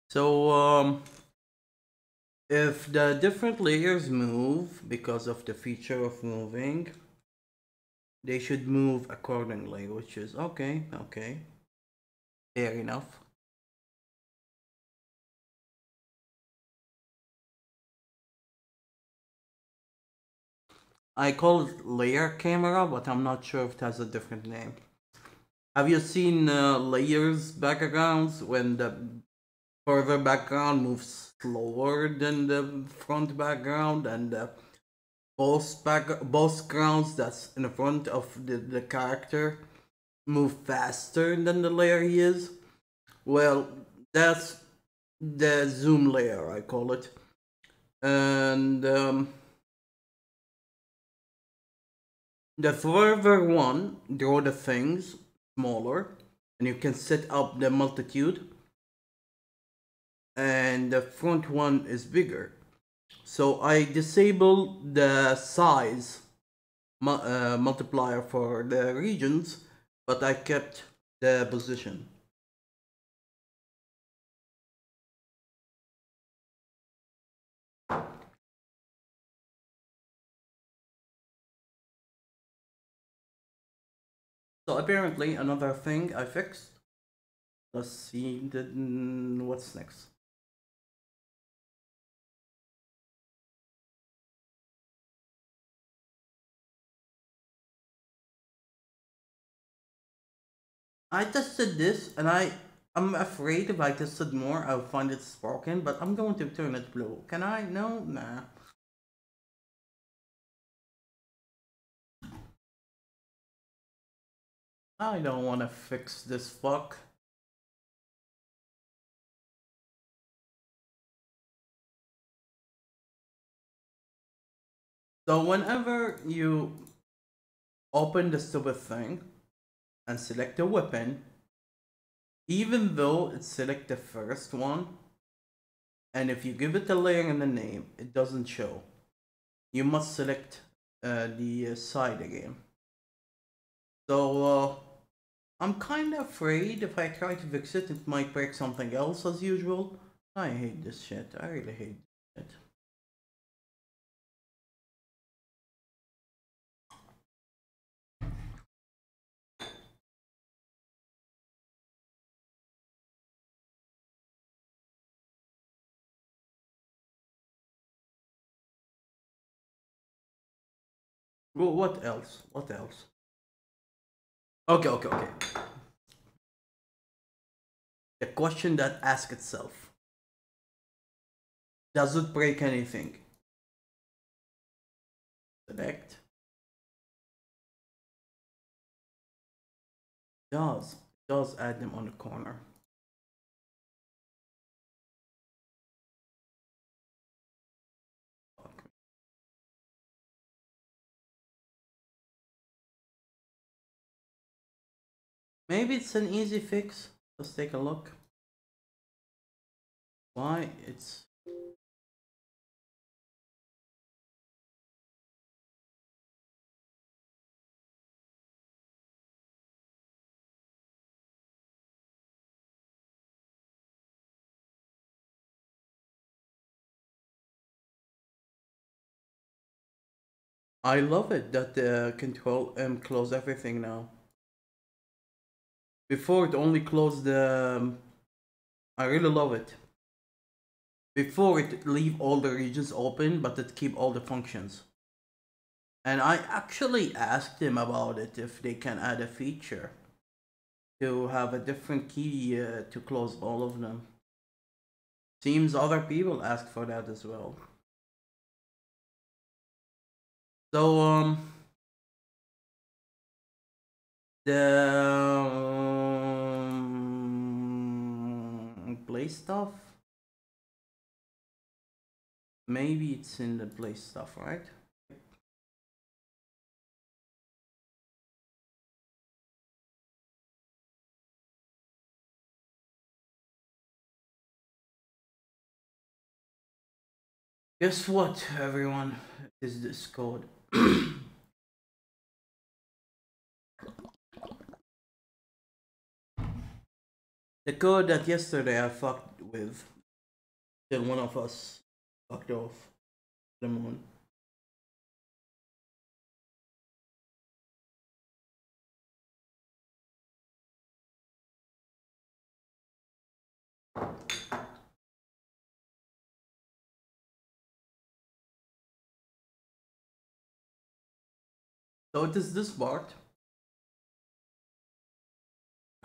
So, um, if the different layers move because of the feature of moving, they should move accordingly, which is okay, okay. Fair enough. I call it layer camera, but I'm not sure if it has a different name. Have you seen uh, layers backgrounds when the further background moves slower than the front background and the both back both grounds that's in the front of the, the character move faster than the layer he is. Well that's the zoom layer i call it. And um, the further one draw the things smaller and you can set up the multitude and the front one is bigger so I disable the size uh, multiplier for the regions, but I kept the position. So apparently another thing I fixed. Let's see what's next. I just tested this and I I'm afraid if I just tested more I'll find it broken, but I'm going to turn it blue. Can I? No? Nah. I don't want to fix this fuck. So whenever you open the stupid thing, and select a weapon, even though it select the first one, and if you give it a layer and a name, it doesn't show. You must select uh, the uh, side again. So uh, I'm kind of afraid if I try to fix it, it might break something else as usual. I hate this shit. I really hate it. Well, what else? What else? Okay, okay, okay. The question that asks itself. Does it break anything? Select. Does. Does add them on the corner. Maybe it's an easy fix. Let's take a look. Why it's I love it that uh, control um close everything now. Before it only closed the. Um, I really love it. Before it leave all the regions open, but it keep all the functions. And I actually asked him about it if they can add a feature to have a different key uh, to close all of them. Seems other people ask for that as well. So um the play stuff? Maybe it's in the play stuff right? Guess what everyone? Is this code the code that yesterday I fucked with till one of us fucked off the moon. So it is this part,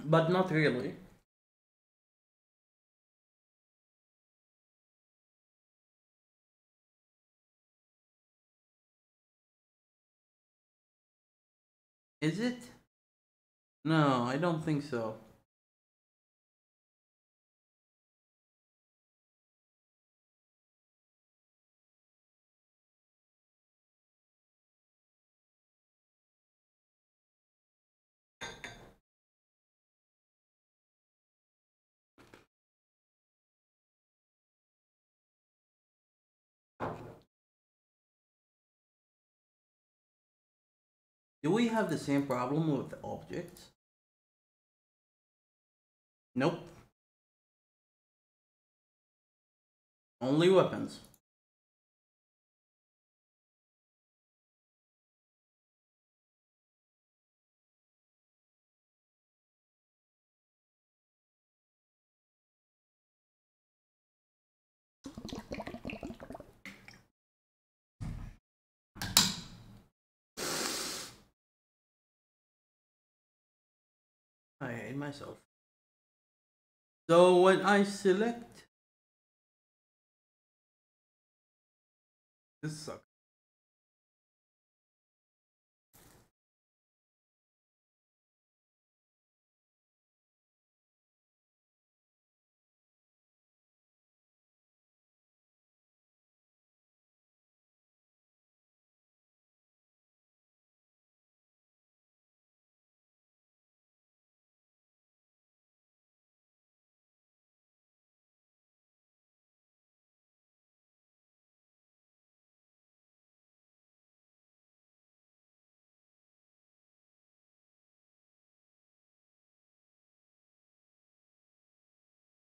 but not really. Is it? No, I don't think so. Do we have the same problem with objects? Nope. Only weapons. Hate myself. So when I select this sucks.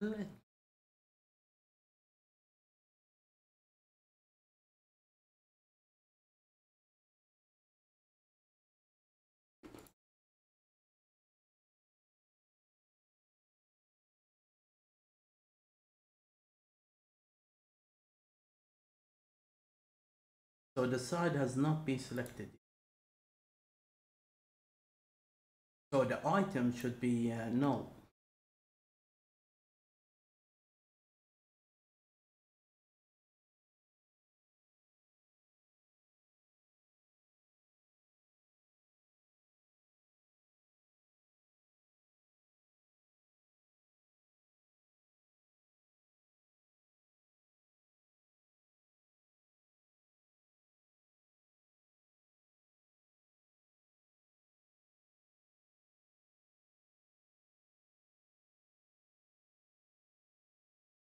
So the side has not been selected. So the item should be uh, null.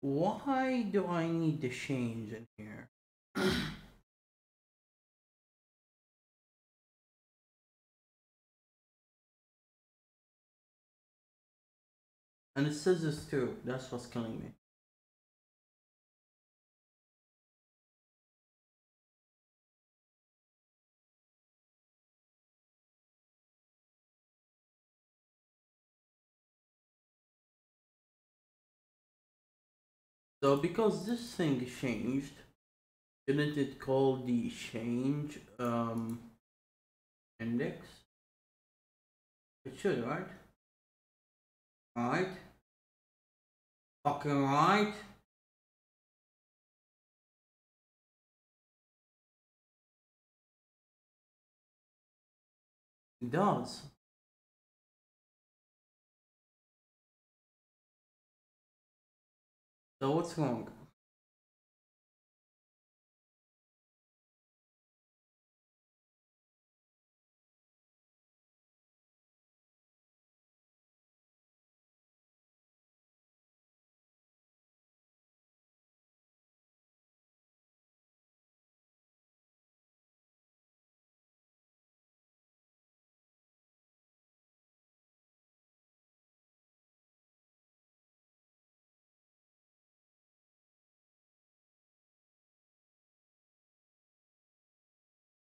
Why do I need to change in here? and it says this too. That's what's killing me. So because this thing changed, didn't it call the change um, index? It should, right? Right? Fucking right? It does. So what's wrong?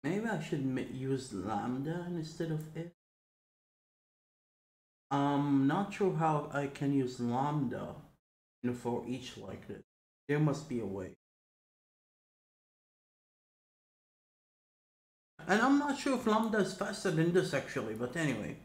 Maybe I should use lambda instead of if. I'm um, not sure how I can use lambda for each like this. There must be a way. And I'm not sure if lambda is faster than this actually, but anyway.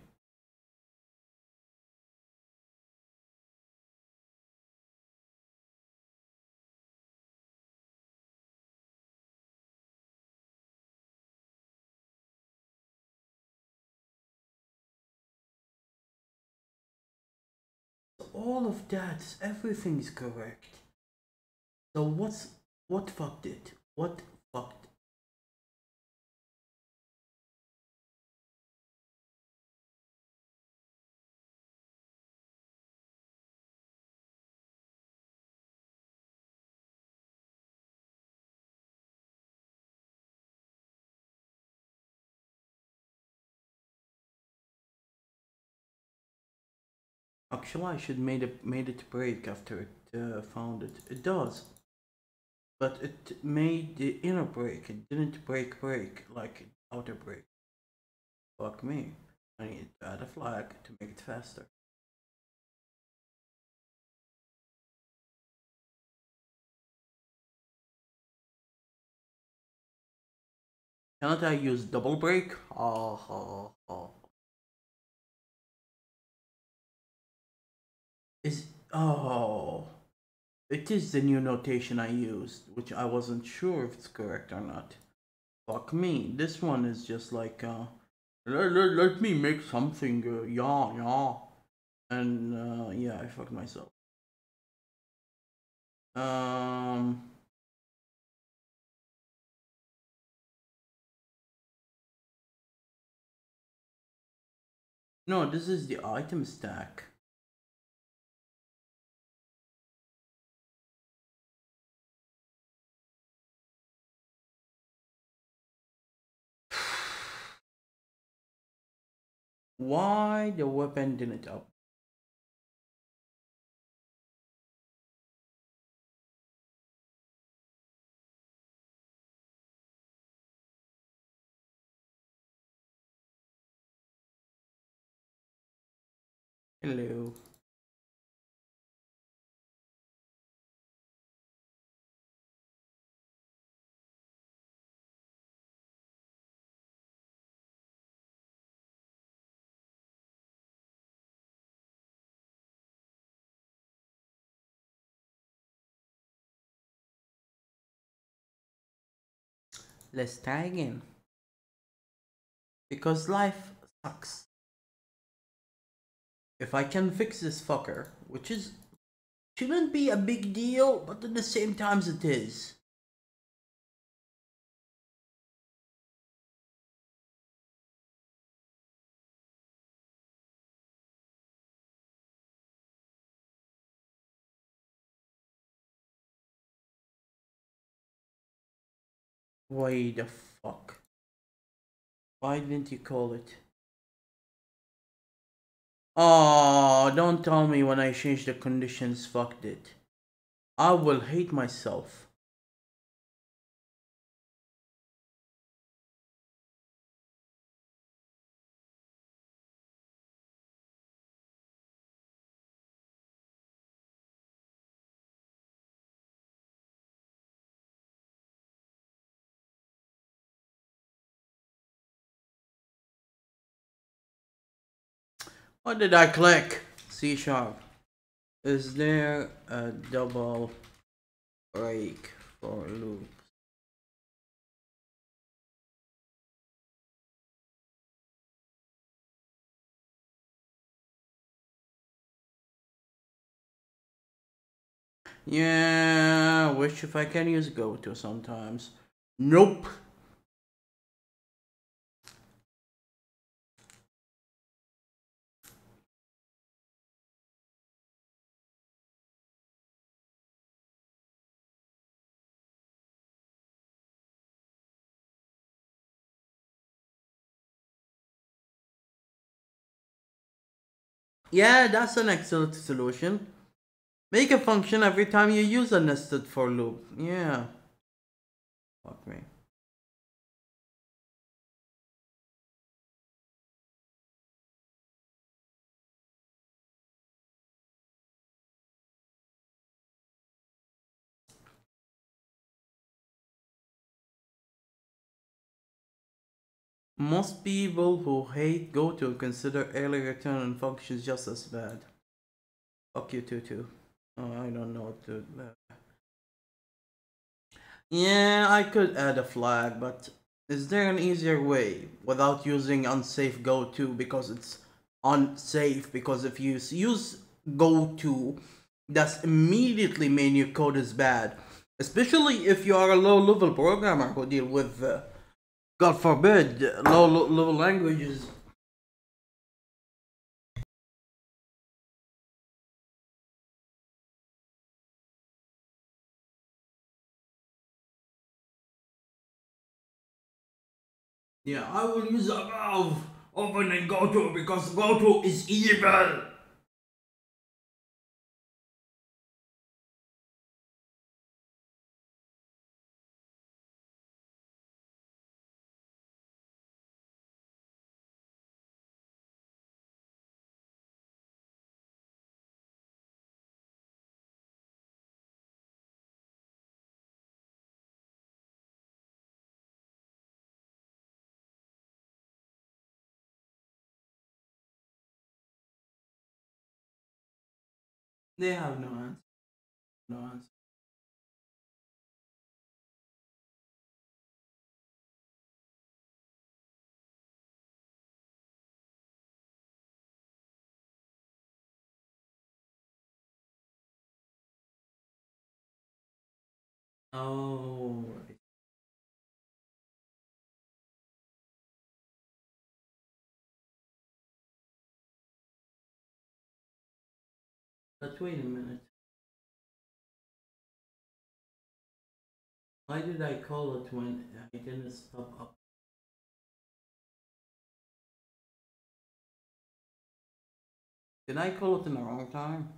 All of that, everything is correct. So what's what fucked it? What fucked? Actually, I should made it made it break after it uh, found it. It does, but it made the inner break. It didn't break break like outer break. Fuck me. I need to add a flag to make it faster. Cannot I use double break? Oh, oh, oh. Is oh, it is the new notation I used, which I wasn't sure if it's correct or not. Fuck me. This one is just like uh, let, let, let me make something. Uh, yeah, yeah, and uh, yeah, I fucked myself. Um. No, this is the item stack. Why the weapon didn't up? Hello. Let's try again. Because life sucks. If I can fix this fucker, which is shouldn't be a big deal, but at the same time it is. Why the fuck? Why didn't you call it? Oh, don't tell me when I change the conditions, fucked it. I will hate myself. What did I click? C sharp. Is there a double break for loop? Yeah, wish if I can use GoTo sometimes. Nope. Yeah, that's an excellent solution. Make a function every time you use a nested for loop. Yeah. Fuck me. Most people who hate GoTo consider early return and functions just as bad. Fuck you too. Oh, I don't know what to. Uh... Yeah, I could add a flag, but is there an easier way without using unsafe GoTo because it's unsafe? Because if you use GoTo, that's immediately mean your code is bad. Especially if you are a low level programmer who deal with uh, God forbid, low level languages. Yeah, I will use above open and go to because go to is evil. They have no answer. No answer. Oh, But wait a minute. Why did I call it when I didn't stop up? Did I call it in the wrong time?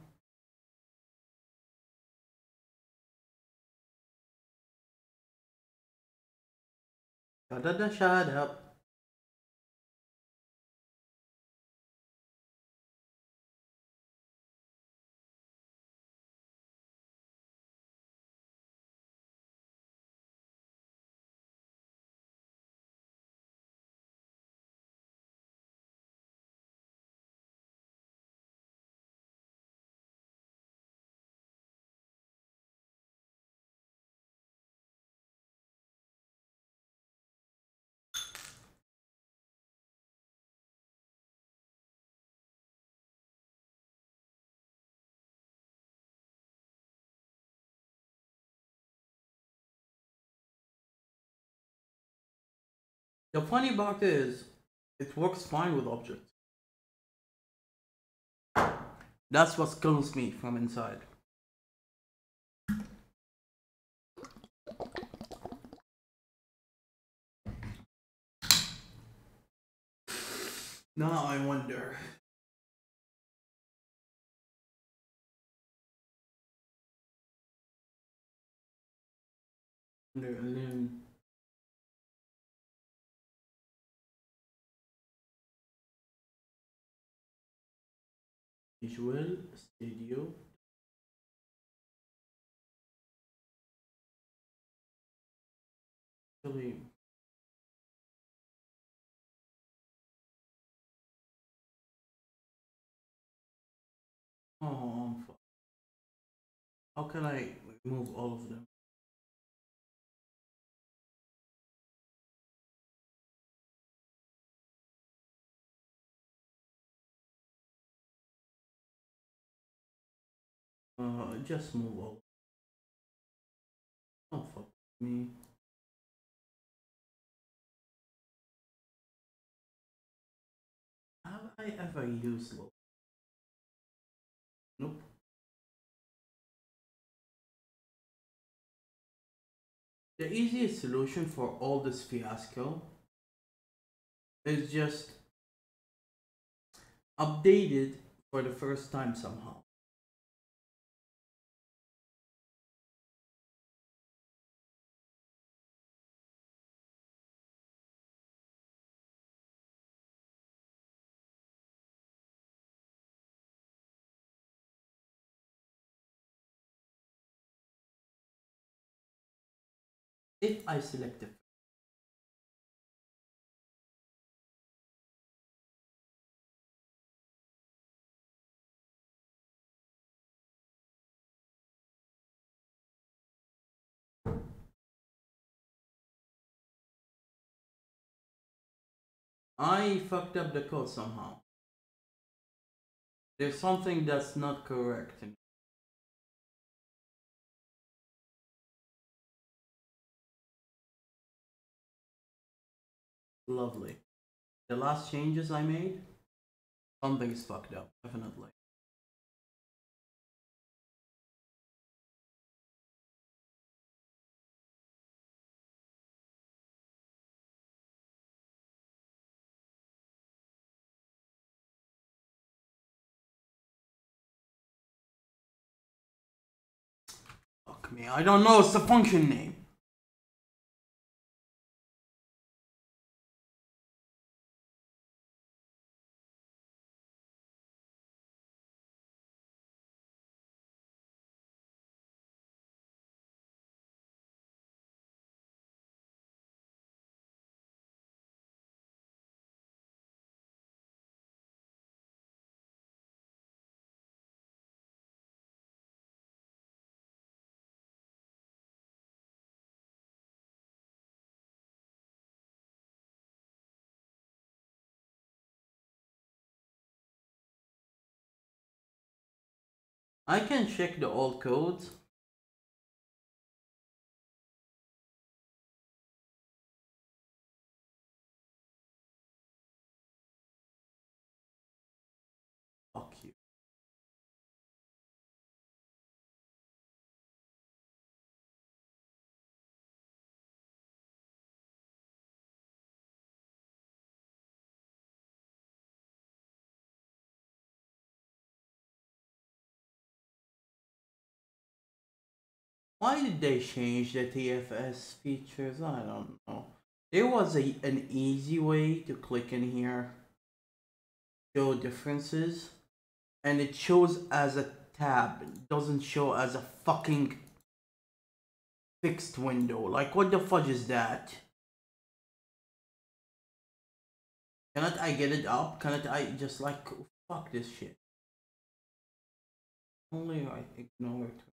Da da da shut up. The funny part is, it works fine with objects. That's what kills me from inside. Now I wonder. wonder Visual Studio. Actually, oh, how can I remove all of them? Uh, just move all. Oh fuck me. Have I ever used low? Nope. The easiest solution for all this fiasco is just updated for the first time somehow. If I select it. I fucked up the code somehow. There's something that's not correct. Lovely. The last changes I made, something is fucked up, definitely. Fuck me, I don't know, it's the function name. I can check the old codes. Why did they change the TFS features? I don't know. There was a an easy way to click in here, show differences, and it shows as a tab. It doesn't show as a fucking fixed window. Like what the fudge is that? Cannot I get it up? Cannot I just like fuck this shit? Only I ignore it.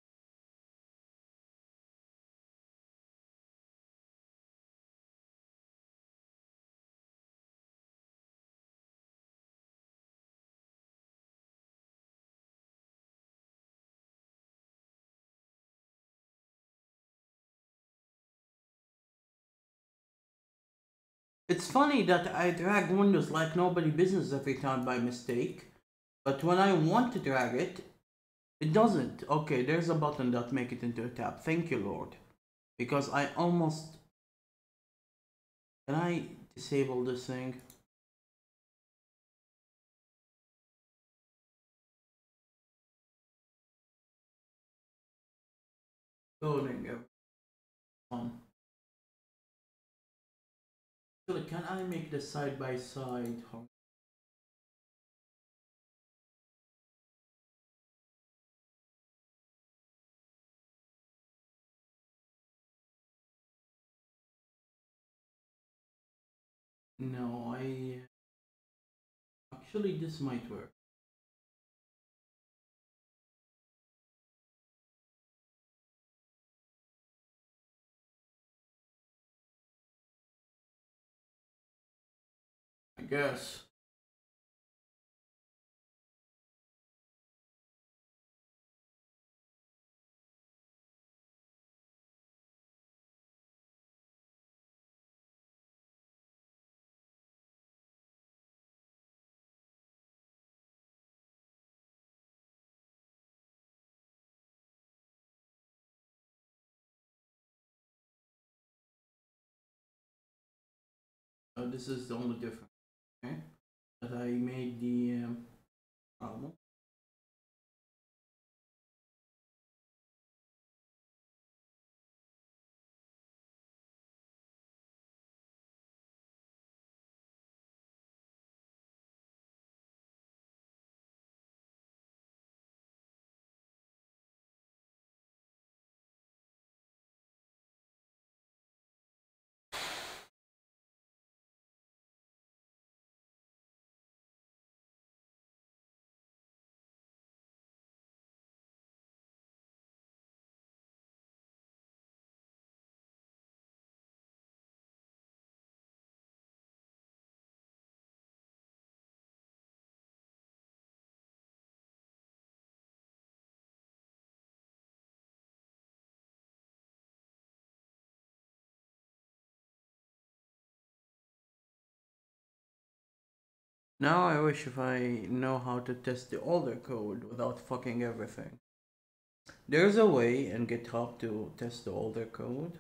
It's funny that I drag windows like nobody business every time by mistake, but when I want to drag it, it doesn't. Okay, there's a button that make it into a tab. Thank you, Lord. Because I almost... Can I disable this thing? Loading. Actually, can I make the side by side? No, I actually this might work. I guess. Oh, this is the only difference. Okay, that I made the um, album. Now I wish if I know how to test the older code without fucking everything. There's a way in GitHub to test the older code.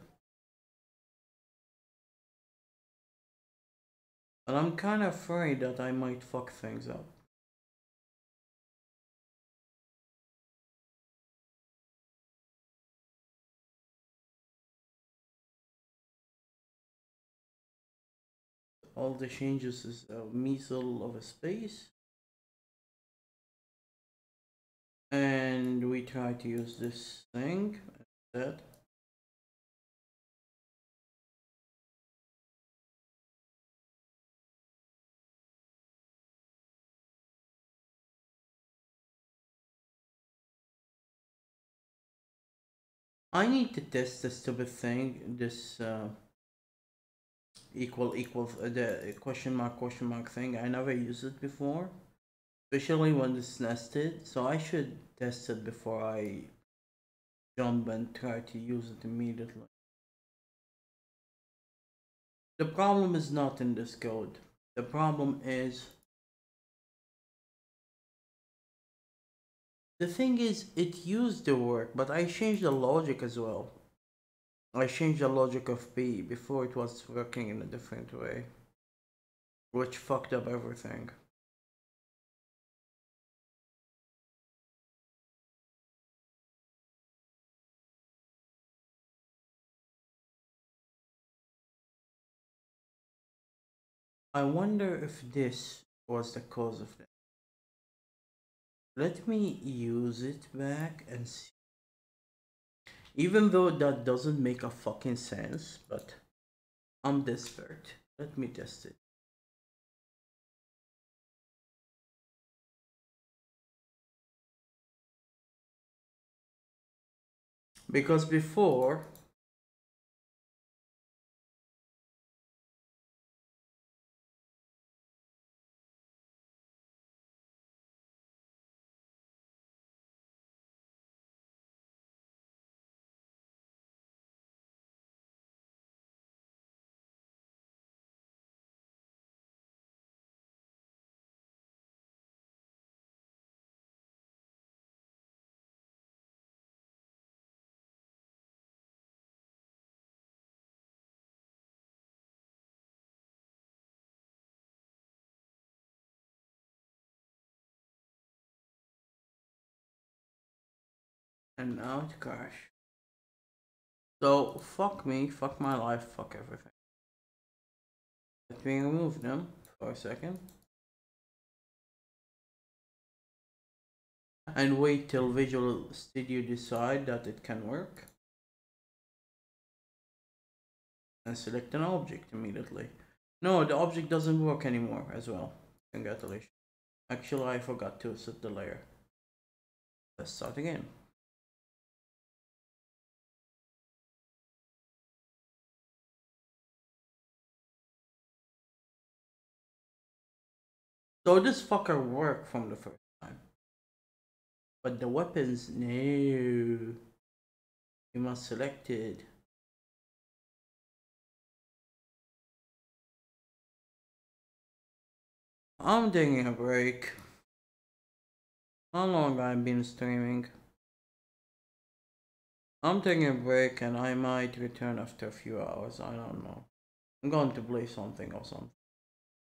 But I'm kind of afraid that I might fuck things up. All the changes is a measle of a space. And we try to use this thing instead I need to test the stupid thing this uh, equal equal uh, the question mark question mark thing. I never used it before especially when it's nested. So i should test it before i jump and try to use it immediately. The problem is not in this code. The problem is the thing is it used the work but i changed the logic as well I changed the logic of P before it was working in a different way, which fucked up everything. I wonder if this was the cause of that. Let me use it back and see even though that doesn't make a fucking sense, but I'm desperate. Let me test it. Because before and out crash So fuck me, fuck my life, fuck everything. Let me remove them for a second. And wait till Visual Studio decide that it can work. And select an object immediately. No, the object doesn't work anymore as well. Congratulations. Actually, I forgot to set the layer. Let's start again. So this fucker worked from the first time. But the weapons, no. You must select it. I'm taking a break. How long I've been streaming? I'm taking a break and I might return after a few hours. I don't know. I'm going to play something or something.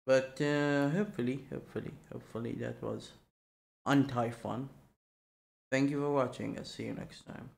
But uh, hopefully, hopefully, hopefully that was anti fun. Thank you for watching. I'll see you next time.